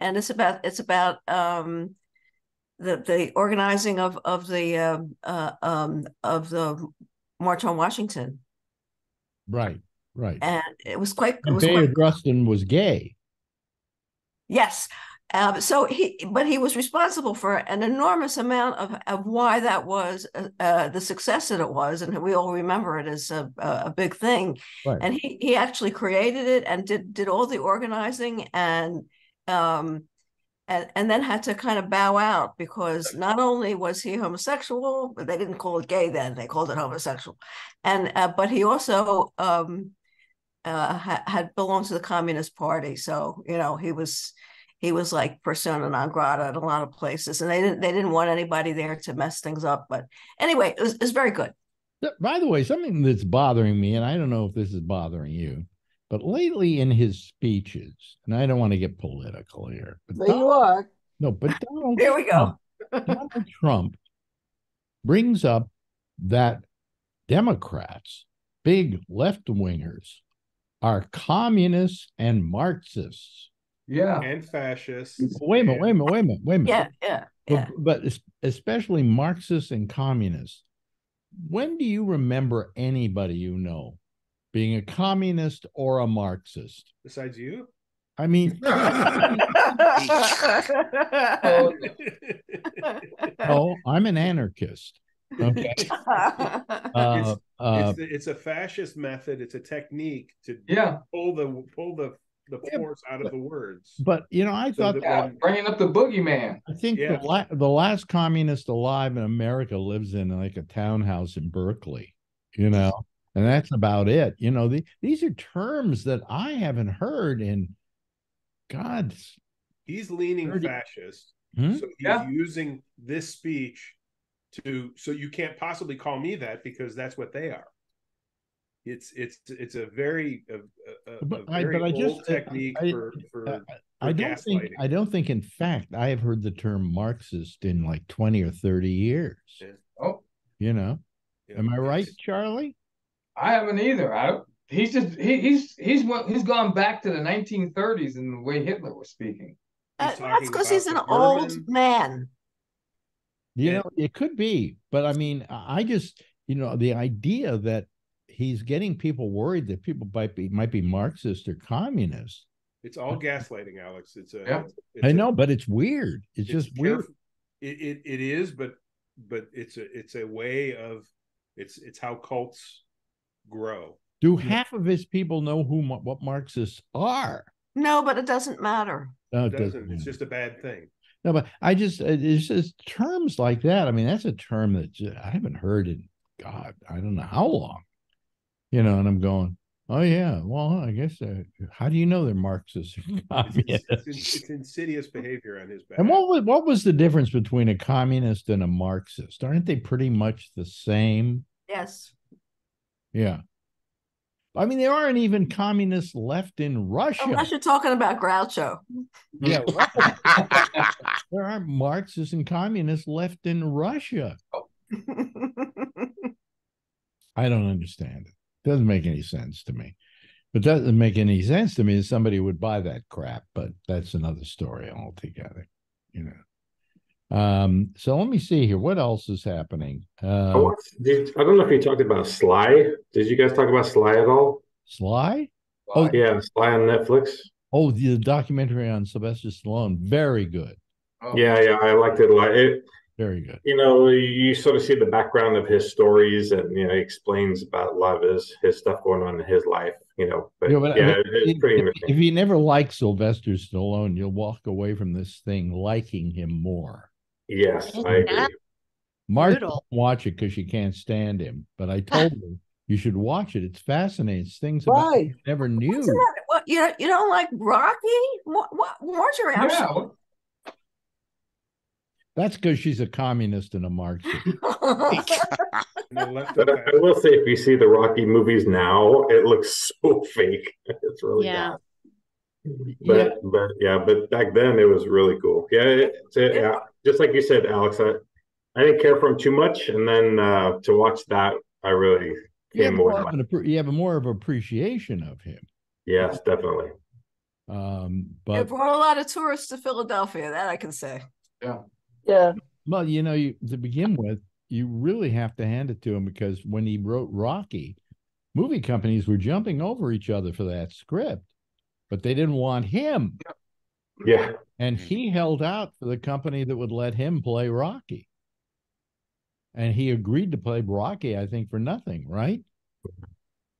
And it's about it's about um, the the organizing of of the um, uh, um, of the March on Washington, right, right. and it was quite it was quite Bayard Rustin was gay. Yes. Um, so he, but he was responsible for an enormous amount of, of why that was uh, uh, the success that it was, and we all remember it as a, a a big thing. Right. And he he actually created it and did did all the organizing and um and and then had to kind of bow out because not only was he homosexual, but they didn't call it gay then; they called it homosexual, and uh, but he also um uh, ha- had belonged to the Communist Party, so you know he was he was like persona non grata in a lot of places, and they didn't they didn't want anybody there to mess things up. But anyway, it was, it was very good. Th- By the way, something that's bothering me, and I don't know if this is bothering you, but lately in his speeches, and I don't want to get political here, but But you are. no, but Donald Here we go. Trump- Donald Trump brings up that Democrats, big left wingers, are communists and Marxists. Yeah. and fascists. Wait a minute, wait a minute, wait a minute, wait a minute. Yeah, yeah, yeah. But, but especially Marxists and communists. When do you remember anybody you know being a communist or a Marxist? Besides you, I mean, Oh, oh, I'm an anarchist. Okay. Uh, uh, it's, the- it's a fascist method. It's a technique to yeah. pull the pull the the Yeah, force out of the words. but you know, I So thought that Yeah. when- Bringing up the boogeyman. I think Yeah. the la- the last communist alive in America lives in like a townhouse in Berkeley, you know, and that's about it. You know, the, these are terms that I haven't heard in God's. he's leaning Thirty- fascist, Hmm? so he's Yeah. using this speech to so you can't possibly call me that because that's what they are. It's it's it's a very a, a, a But I- but I old just- I- technique I- for for, I- for I don't think. I don't think in fact I have heard the term Marxist in like 20 or 30 years. Oh, You know, Yeah, am I right, Charlie? I haven't either. I don't. He's just he, he's he's he's gone back to the 1930s and the way Hitler was speaking. Uh, That's because he's an about old man. You Yeah. know, it could be, but I mean, I I just, you know, the idea that he's getting people worried that people might be might be Marxist or communist. It's all gaslighting, Alex. It's a. Yeah. it's I a- know, but it's weird. It's, just weird. caref- It, it it is, but but it's a it's a way of it's it's how cults grow. Do half of his people know who what Marxists are? No, but it doesn't matter. No, It it doesn't. doesn't. It's just a bad thing. No, but I just uh, it's just terms like that. I mean, that's a term that ju- I haven't heard in God, I don't know how long. You know, and I'm going, oh yeah, well, I guess. Uh, how do you know they're Marxists? It's, it's, it's, it's insidious behavior on his back. And what was what was the difference between a communist and a Marxist? Aren't they pretty much the same? Yes. Yeah. I mean, there aren't even communists left in Russia. Unless you're talking about Groucho. Yeah, right. there aren't Marxists and communists left in Russia. I don't understand it. Doesn't make any sense to me. But doesn't make any sense to me that somebody would buy that crap, but that's another story altogether, you know. Um, so let me see here. What else is happening? I Uh, watched- did- I don't know if you talked about Sly. Did you guys talk about Sly at all? Sly? Oh, Yeah, Sly on Netflix. Oh, the documentary on Sylvester Stallone. Very good. Oh. Yeah, yeah, I liked it a lot. It, Very good. you know, you sort of see the background of his stories, and you know, he explains about a lot of his his stuff going on in his life. You know, but Yeah, yeah, but, but it's if, pretty if- interesting. if you never like Sylvester Stallone, you'll walk away from this thing liking him more. Yes, I agree. Mark Brutal. won't watch it because she can't stand him. But I told her you should watch it. It's fascinating. It's things about Why? you never knew. What's the matter? What you don't- you don't like Rocky? What, what Marjorie? I'm Yeah. That's because she's a communist and a Marxist. And the left But I, I will say, if you see the Rocky movies now, it looks so fake. It's really Yeah. bad. But but yeah, but back then it was really cool. Yeah, it, it- yeah. Just like you said, Alex, I, I didn't care for him too much, and then uh, to watch that, I really You have, came more away. of an, appre- you have a more of appreciation of him. Yes, definitely. Um, It but brought a lot of tourists to Philadelphia. That I can say. Yeah. Yeah. well, you know, you to begin with, you really have to hand it to him because when he wrote Rocky, movie companies were jumping over each other for that script, but they didn't want him. Yeah, And he held out for the company that would let him play Rocky. And he agreed to play Rocky, I think, for nothing, right?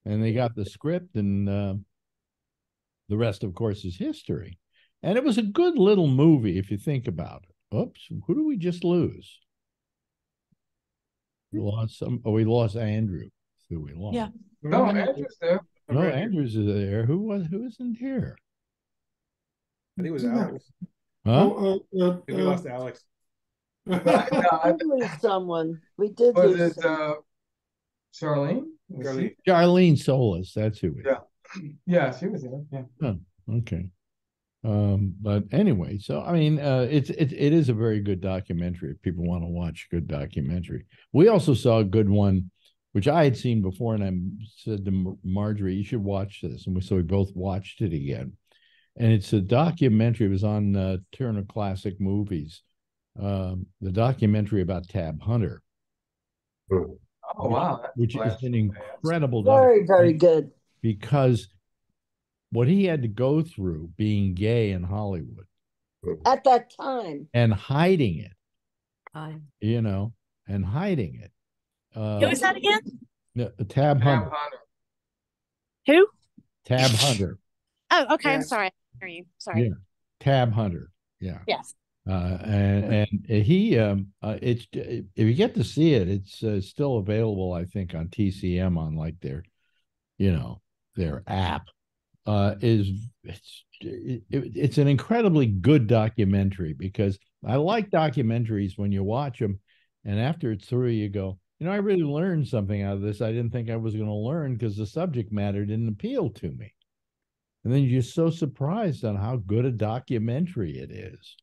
And they got the script, and uh, the rest, of course, is history. And it was a good little movie if you think about it. Oops, who do we just lose? We lost some. Oh, we lost Andrew. Who we lost? Yeah. No, Andrew's there. No, Right. Andrews is there. Who was? Who isn't here? I think it was Alex. Huh? Oh, uh, uh, We lost Alex. No, I- We did lose someone. We did was lose it uh, Charlene? Was Charlie. Charlene Solis. That's who. it is. Yeah. she- Yeah, she was there. Yeah. Okay. Um, but anyway, so I mean, uh, it's it, it is a very good documentary if people want to watch a good documentary. We also saw a good one, which I had seen before, and I said to Marjorie, "You should watch this," and we so we both watched it again. and it's a documentary. It was on uh, Turner Classic Movies. Um, the documentary about Tab Hunter, Hmm. Oh wow. that's which is an incredible Very, very good. because what he had to go through being gay in Hollywood At that time, and hiding it, Fine. you know, and hiding it. Uh, Who is that again? no, Tab Tab Hunter. Hunter. Who? Tab Hunter. Oh, okay. I'm sorry. I hear you. Sorry. Yeah. Tab Hunter. Yeah. Yes. Uh, and and he um uh, it's if you get to see it, it's uh, still available. I think on TCM on like their, you know, their app. Uh, is it's it, it- it's an incredibly good documentary because I like documentaries when you watch them, and after it's through, you go, you know, I really learned something out of this. I didn't think I was going to learn because the subject matter didn't appeal to me. And then you're so surprised on how good a documentary it is.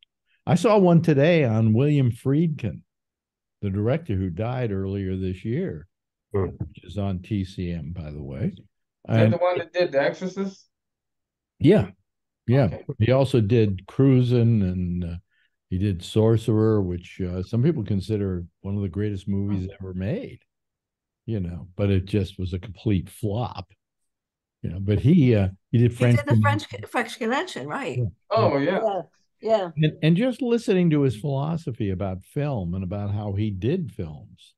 I saw one today on William Friedkin, the director who died earlier this year, Hmm. which is on TCM, by the way. Is that the one that did The Exorcist? yeah, yeah. Okay. He also did Cruisin' and uh, he did Sorcerer, which uh, some people consider one of the greatest movies ever made. You know, but it just was a complete flop. You know, but he uh, he did He French. did the French French Connection, right? Yeah. Oh yeah. yeah, yeah. and, and just listening to his philosophy about film and about how he did films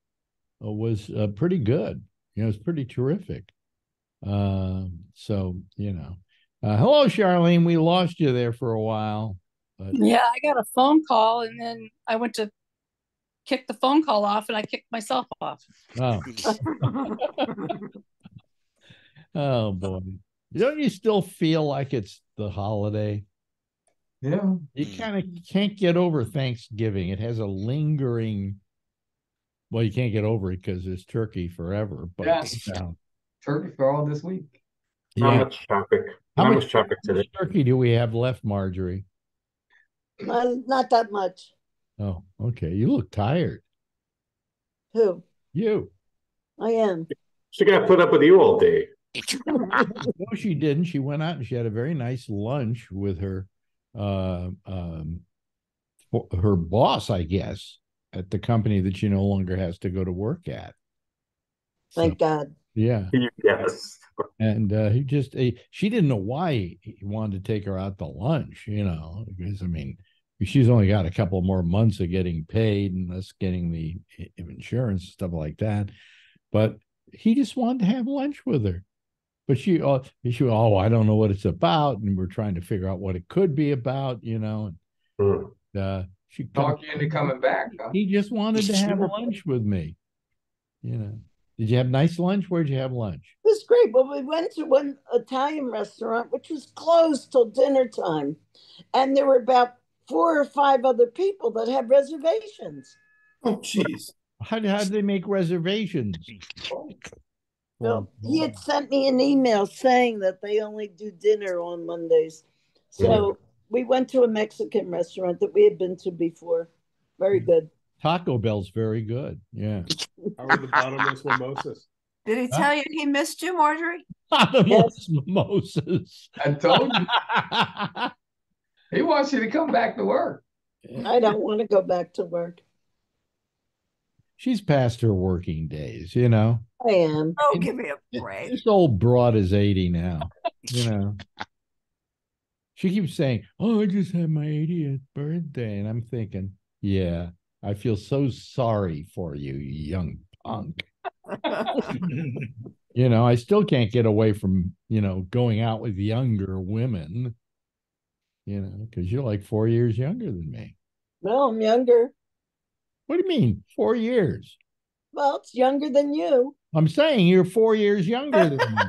uh, was uh, pretty good. You know, it's pretty terrific. Um, so you know, uh, hello, Charlene. We lost you there for a while. But Yeah, I got a phone call and then I went to kick the phone call off and I kicked myself off. oh, oh boy, don't you still feel like it's the holiday? Yeah. You kind of can't get over Thanksgiving. It has a lingering. Well, you can't get over it because it's turkey forever. But Yes. um, Turkey for all this week. Not yeah. much traffic. How Not much much traffic today. turkey do we have left, Marjorie? Not, not that much. Oh, okay. You look tired. Who? You. I am. She got put up with you all day. No, she didn't. She went out and she had a very nice lunch with her, uh, um, her boss, I guess, at the company that she no longer has to go to work at. Thank So, God. yeah. Yes. And uh, he just he, she didn't know why he, he wanted to take her out to lunch, you know, because I mean, she's only got a couple more months of getting paid and us getting the i- insurance stuff like that. But he just wanted to have lunch with her. But she, oh, she, oh, I don't know what it's about, and we're trying to figure out what it could be about, you know. Hmm. And, uh, she Talk you into coming back. Huh? he just wanted to have lunch with me, you know. Did you have nice lunch? Where'd you have lunch? It was great. Well, we went to one Italian restaurant, which was closed till dinner time. And there were about four or five other people that have reservations. Oh, jeez. How, how did they make reservations? Well, he had sent me an email saying that they only do dinner on Mondays. So we went to a Mexican restaurant that we had been to before. Very mm. good. Taco Bell's very good. Yeah. How are the bottomless mimosas? Did he tell you he missed you, Marjorie? Bottomless mimosas. I told you. He wants you to come back to work. I don't want to go back to work. She's past her working days, you know. I am. Oh, give me a break. This old broad is 80 now, you know. She keeps saying, Oh, I just had my 80th birthday. And I'm thinking, Yeah, I feel so sorry for you, you young punk. You know, I still can't get away from, you know, going out with younger women, you know, because you're like four years younger than me. No, I'm younger. What do you mean? Four years? Well, it's younger than you. I'm saying you're four years younger than me.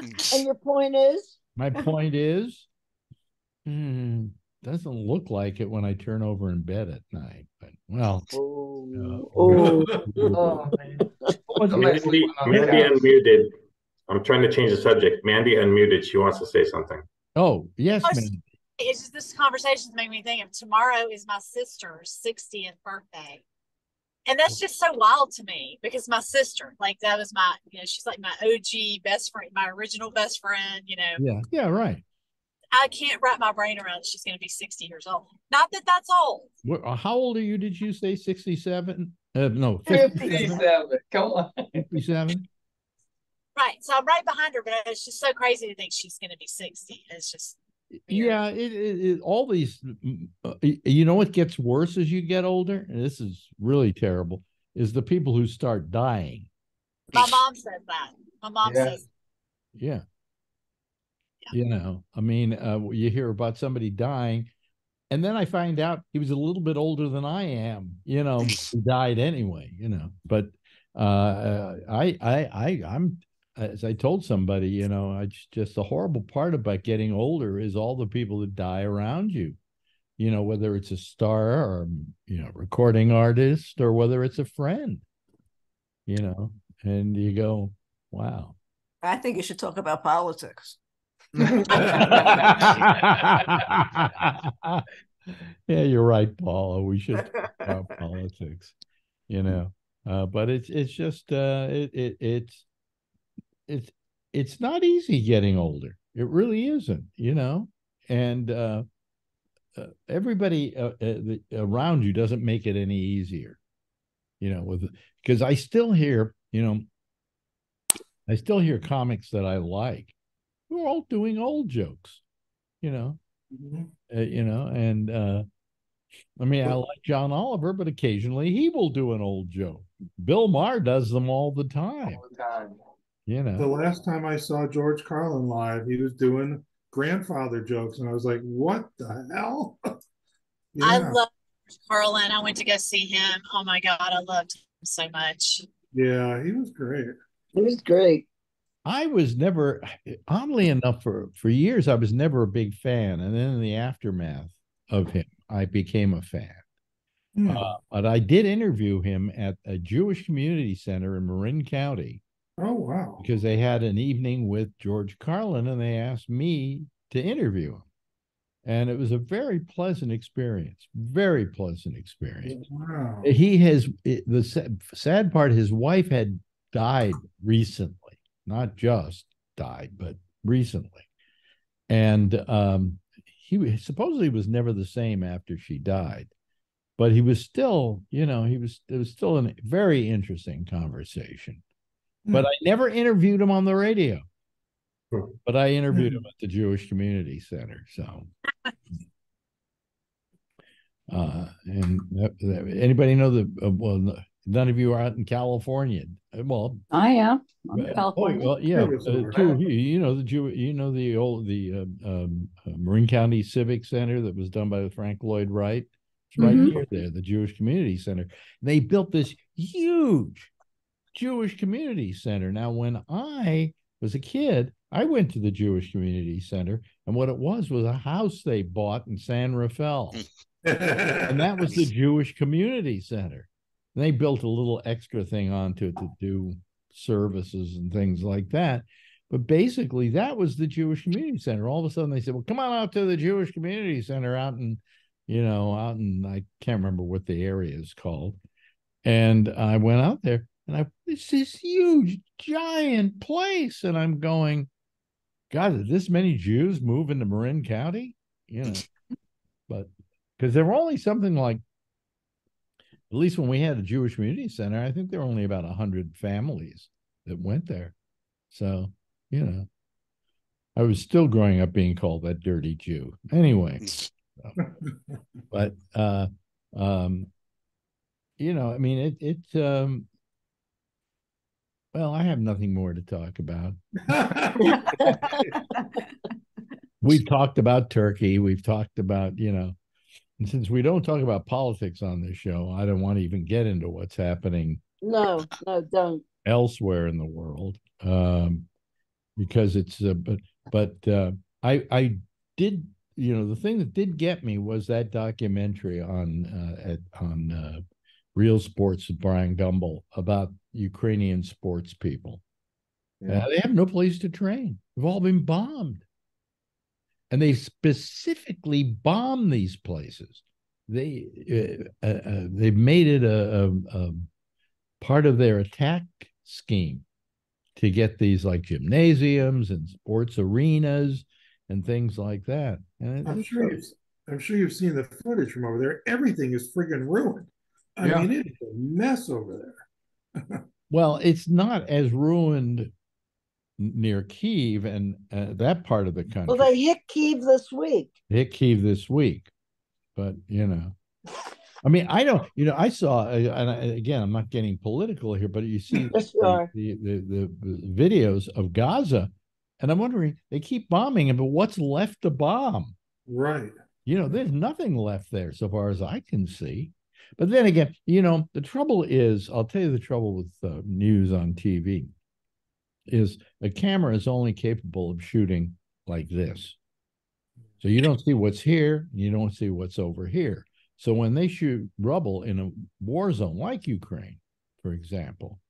And your point is? My point is, hmm, doesn't look like it when I turn over in bed at night. But well, Oh, oh. Oh, man. Mandy, sleeping on the Mandy unmuted. I'm trying to change the subject. Mandy unmuted. She wants to say something. oh yes, Oh, man. It's just this conversation's made me think of tomorrow is my sister's 60th birthday. And that's just so wild to me because my sister, like that was my, you know, she's like my OG best friend, my original best friend, you know. Yeah, yeah, right. I can't wrap my brain around she's going to be 60 years old. Not that that's old. What, uh, how old are you? Did you say 67? Uh, no, 57. 57. Come on. 57? Right. So I'm right behind her, but it's just so crazy to think she's going to be 60. It's just Yeah, it, it, it all these. uh, You know what gets worse as you get older, and this is really terrible. Is the people who start dying. my mom says that. My mom Yeah. says Yeah. You know, I mean, uh, you hear about somebody dying, and then I find out he was a little bit older than I am. You know, he died anyway. You know, but uh, uh, I, I, I, I'm as I told somebody, you know, I just, just the horrible part about getting older is all the people that die around you. You know, whether it's a star or you know, recording artist or whether it's a friend. You know, and you go, wow. I think you should talk about politics. yeah, you're right, Paula. We should talk about politics, you know. Uh, but it's it's just uh, it, it it's it's it's not easy getting older. It really isn't, you know. And uh, uh, everybody uh, uh, around you doesn't make it any easier, you know. With because I still hear, you know, I still hear comics that I like We're all doing old jokes, you know, uh, you know, and uh, I mean, I like John Oliver, but occasionally he will do an old joke. Bill Maher does them all the time, All the time. You The last time I saw George Carlin live, he was doing grandfather jokes, and I was like, "What the hell?" I yeah, love Carlin. I went to go see him. Oh my God, I loved him so much. yeah, he was great. He was great. I was never, oddly enough, for for years I was never a big fan, and then in the aftermath of him, I became a fan. Hmm. Uh, but I did interview him at a Jewish community center in Marin County oh wow! because they had an evening with George Carlin and they asked me to interview him. And it was a very pleasant experience, very pleasant experience. Wow. He has it- the sa- sad part, his wife had died recently, not just died, but recently. And um, he supposedly was never the same after she died, but he was still, you know, he was, it was still a very interesting conversation. But I never interviewed him on the radio. Hmm. But I interviewed him at the Jewish Community Center. So, uh, and that, that- anybody know the uh, well, none of you are out in California. Uh, Well, I am. I'm uh, in oh, California. well, yeah, Maybe uh, two of you, you know the Jew, you know the old the um, um, uh, Marin County Civic Center that was done by the Frank Lloyd Wright. It's right Mhm. near there, the Jewish Community Center. They built this huge Jewish Community Center. Now, when I was a kid, I went to the Jewish Community Center, and what it was was a house they bought in San Rafael, hmm. and that was the Jewish Community Center. And they built a little extra thing onto it to do services and things like that. But basically, that was the Jewish Community Center. All of a sudden, they said, "Well, come on out to the Jewish Community Center out in, you know, out in I can't remember what the area is called." And I went out there, and I it's this huge, giant place, and I'm going, God, did this many Jews move into Marin County? You know, but because there were only something like, at least when we had a Jewish Community Center, I think there were only about a hundred families that went there. So, you know, I was still growing up being called that dirty Jew. Anyway, so, but uh, um, you know, I mean, it it um, well, I have nothing more to talk about. We've talked about Turkey. We've talked about, you know, and since we don't talk about politics on this show, I don't want to even get into what's happening No, no, don't. elsewhere in the world um, because it's uh, but but uh, I I did you know the thing that did get me was that documentary on uh, at on uh, Real Sports with Bryant Gumbel about Ukrainian sports people. Uh, they have no place to train. They've all been bombed. And they specifically bomb these places. They uh, uh, uh, they've made it a, a, a part of their attack scheme to get these like gymnasiums and sports arenas and things like that. And I'm sure you've, I'm sure you've seen the footage from over there. Everything is friggin' ruined. I Yeah. mean, it's a mess over there. well, it's not as ruined near Kiev and uh, that part of the country. Well, they hit Kiev this week. hit Kiev this week, but you know, I mean, I don't, you know, I saw, uh, and I, again, I'm not getting political here, but you see Yes, you the, the, the, the, the videos of Gaza, and I'm wondering, they keep bombing it, but what's left to bomb? Right. You know, there's nothing left there so far as I can see. But then again, you know, the trouble is, I'll tell you the trouble with uh, news on TV is a camera is only capable of shooting like this. So you don't see what's here, you don't see what's over here. So when they shoot rubble in a war zone like Ukraine, for example,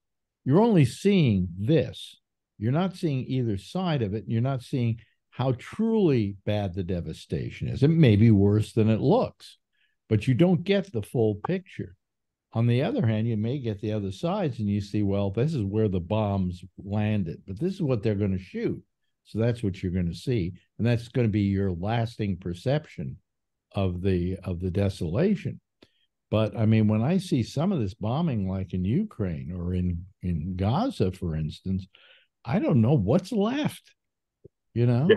you're only seeing this. You're not seeing either side of it. You're not seeing how truly bad the devastation is. It may be worse than it looks, but you don't get the full picture. On the other hand, you may get the other sides and you see, well, this is where the bombs landed, but this is what they're going to shoot. So that's what you're going to see. And that's going to be your lasting perception of the of the desolation. But I mean, when I see some of this bombing like in Ukraine or in in Gaza, for instance, I don't know what's left. You know? Yeah.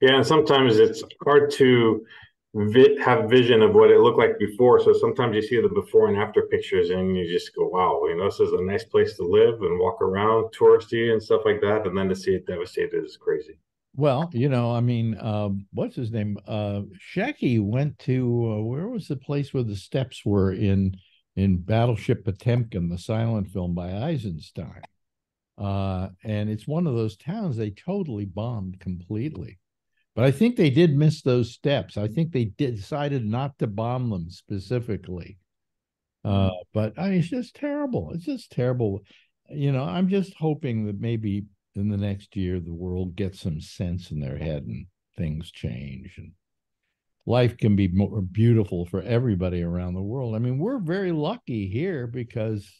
Yeah, and sometimes it's hard to vi- have vision of what it looked like before. So sometimes you see the before and after pictures, and you just go, "Wow, you know, this is a nice place to live and walk around, touristy and stuff like that." And then to see it devastated is crazy. Well, you know, I mean, um, what's his name? Uh, went to uh, where was the place where the steps were in in Battleship Potemkin, the silent film by Eisenstein. Uh, and it's one of those towns they totally bombed completely. But I think they did miss those steps. I think they did, decided not to bomb them specifically. Uh, but I mean, it's just terrible. It's just terrible. You know, I'm just hoping that maybe in the next year the world gets some sense in their head and things change and life can be more beautiful for everybody around the world. I mean, we're very lucky here because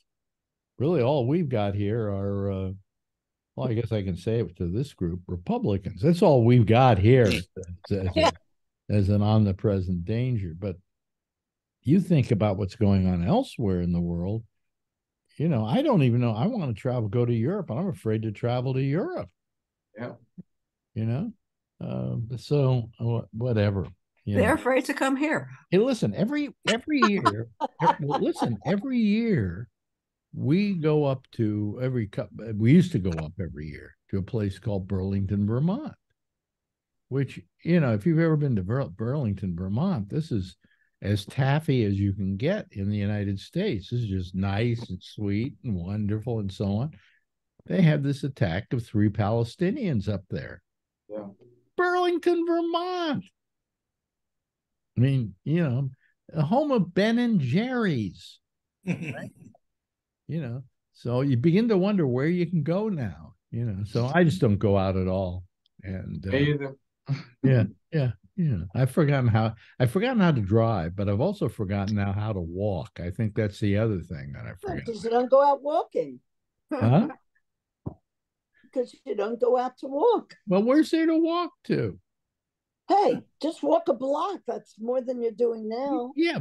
really all we've got here are uh, well, I guess I can say it to this group, Republicans. That's all we've got here as, as, a, as an omnipresent danger. But you think about what's going on elsewhere in the world, you know, I don't even know. I want to travel, go to Europe. And I'm afraid to travel to Europe. Yeah. You know, um, so whatever. You They're know. afraid to come here. Hey, listen, every every year, ev- listen, every year we go up to every cup. We used to go up every year to a place called Burlington, Vermont. Which you know, if you've ever been to Bur- Burlington, Vermont, this is as taffy as you can get in the United States. This is just nice and sweet and wonderful and so on. They had this attack of three Palestinians up there. Yeah. Burlington, Vermont. I mean, you know, a home of Ben and Jerry's, you know. So you begin to wonder where you can go now, you know. So I just don't go out at all. And uh, yeah, yeah, yeah. I've forgotten how I've forgotten how to drive, but I've also forgotten now how to walk. I think that's the other thing that I forgot. Because you don't go out walking. Huh? Because you don't go out to walk. Well, where's there to walk to? Hey, just walk a block. That's more than you're doing now. Yeah,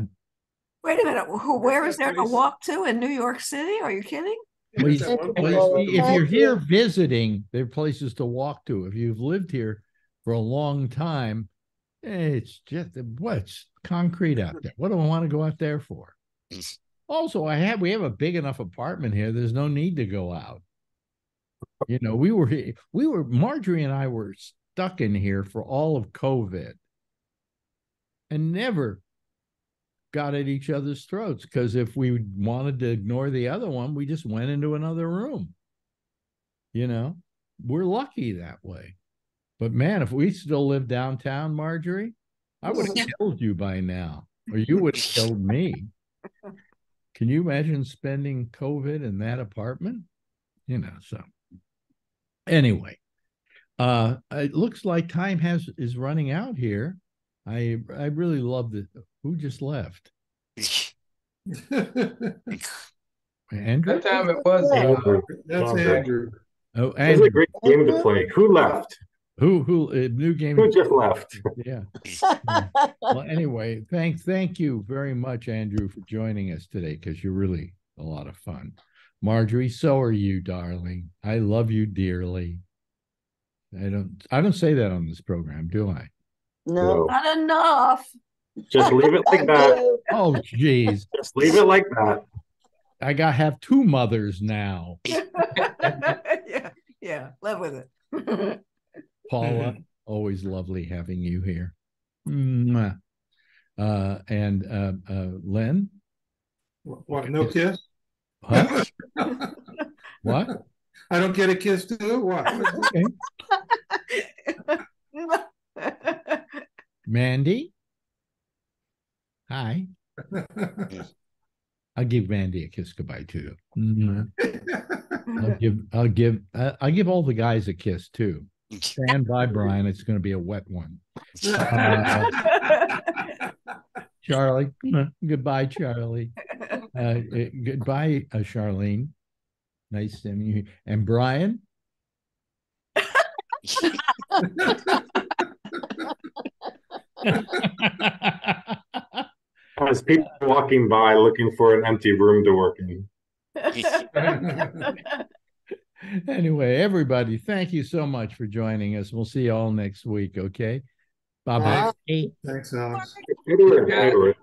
Wait a minute. Who, where What's is that there to walk to in New York City? Are you kidding? Well, you that see- one well, place with if you're here visiting, there are places to walk to. If you've lived here for a long time, it's just what's concrete out there. What do I want to go out there for? Also, I have we have a big enough apartment here. There's no need to go out. You know, we were we were Marjorie and I were stuck in here for all of COVID and never got at each other's throats because if we wanted to ignore the other one, we just went into another room. You know, we're lucky that way. But man, if we still lived downtown, Marjorie, I would have killed you by now, or you would have killed me. Can you imagine spending COVID in that apartment? You know, so anyway, uh, it looks like time has is running out here. I I really love the who just left. Andrew? That time it was. Andrew. That's Okay. Andrew. Oh, This is Andrew. a great game to play. Who left? Who who uh, new game? Who just left? Yeah. Well, anyway, thank thank you very much, Andrew, for joining us today because you're really a lot of fun. Marjorie, so are you, darling. I love you dearly. I don't I don't say that on this program, do I? No. Not enough. Just leave it like that. Oh, jeez. Just leave it like that. I got have two mothers now. yeah, yeah, live with it. Paula, always lovely having you here. Uh, and uh, uh, Len, What, no kiss? huh? what? I don't get a kiss too? What? Okay. Mandy, hi. I'll give Randy a kiss goodbye too. Mwah. I'll give I'll give uh, I'll give all the guys a kiss too. Stand by, Brian. It's going to be a wet one. Uh, Charlie, goodbye, Charlie. Uh, uh, goodbye, uh, Charlene. Nice to meet you. And Brian, As people walking by looking for an empty room to work in. anyway, everybody, thank you so much for joining us. We'll see you all next week. Okay. Bye bye. Thanks, Alex. Edward, Edward.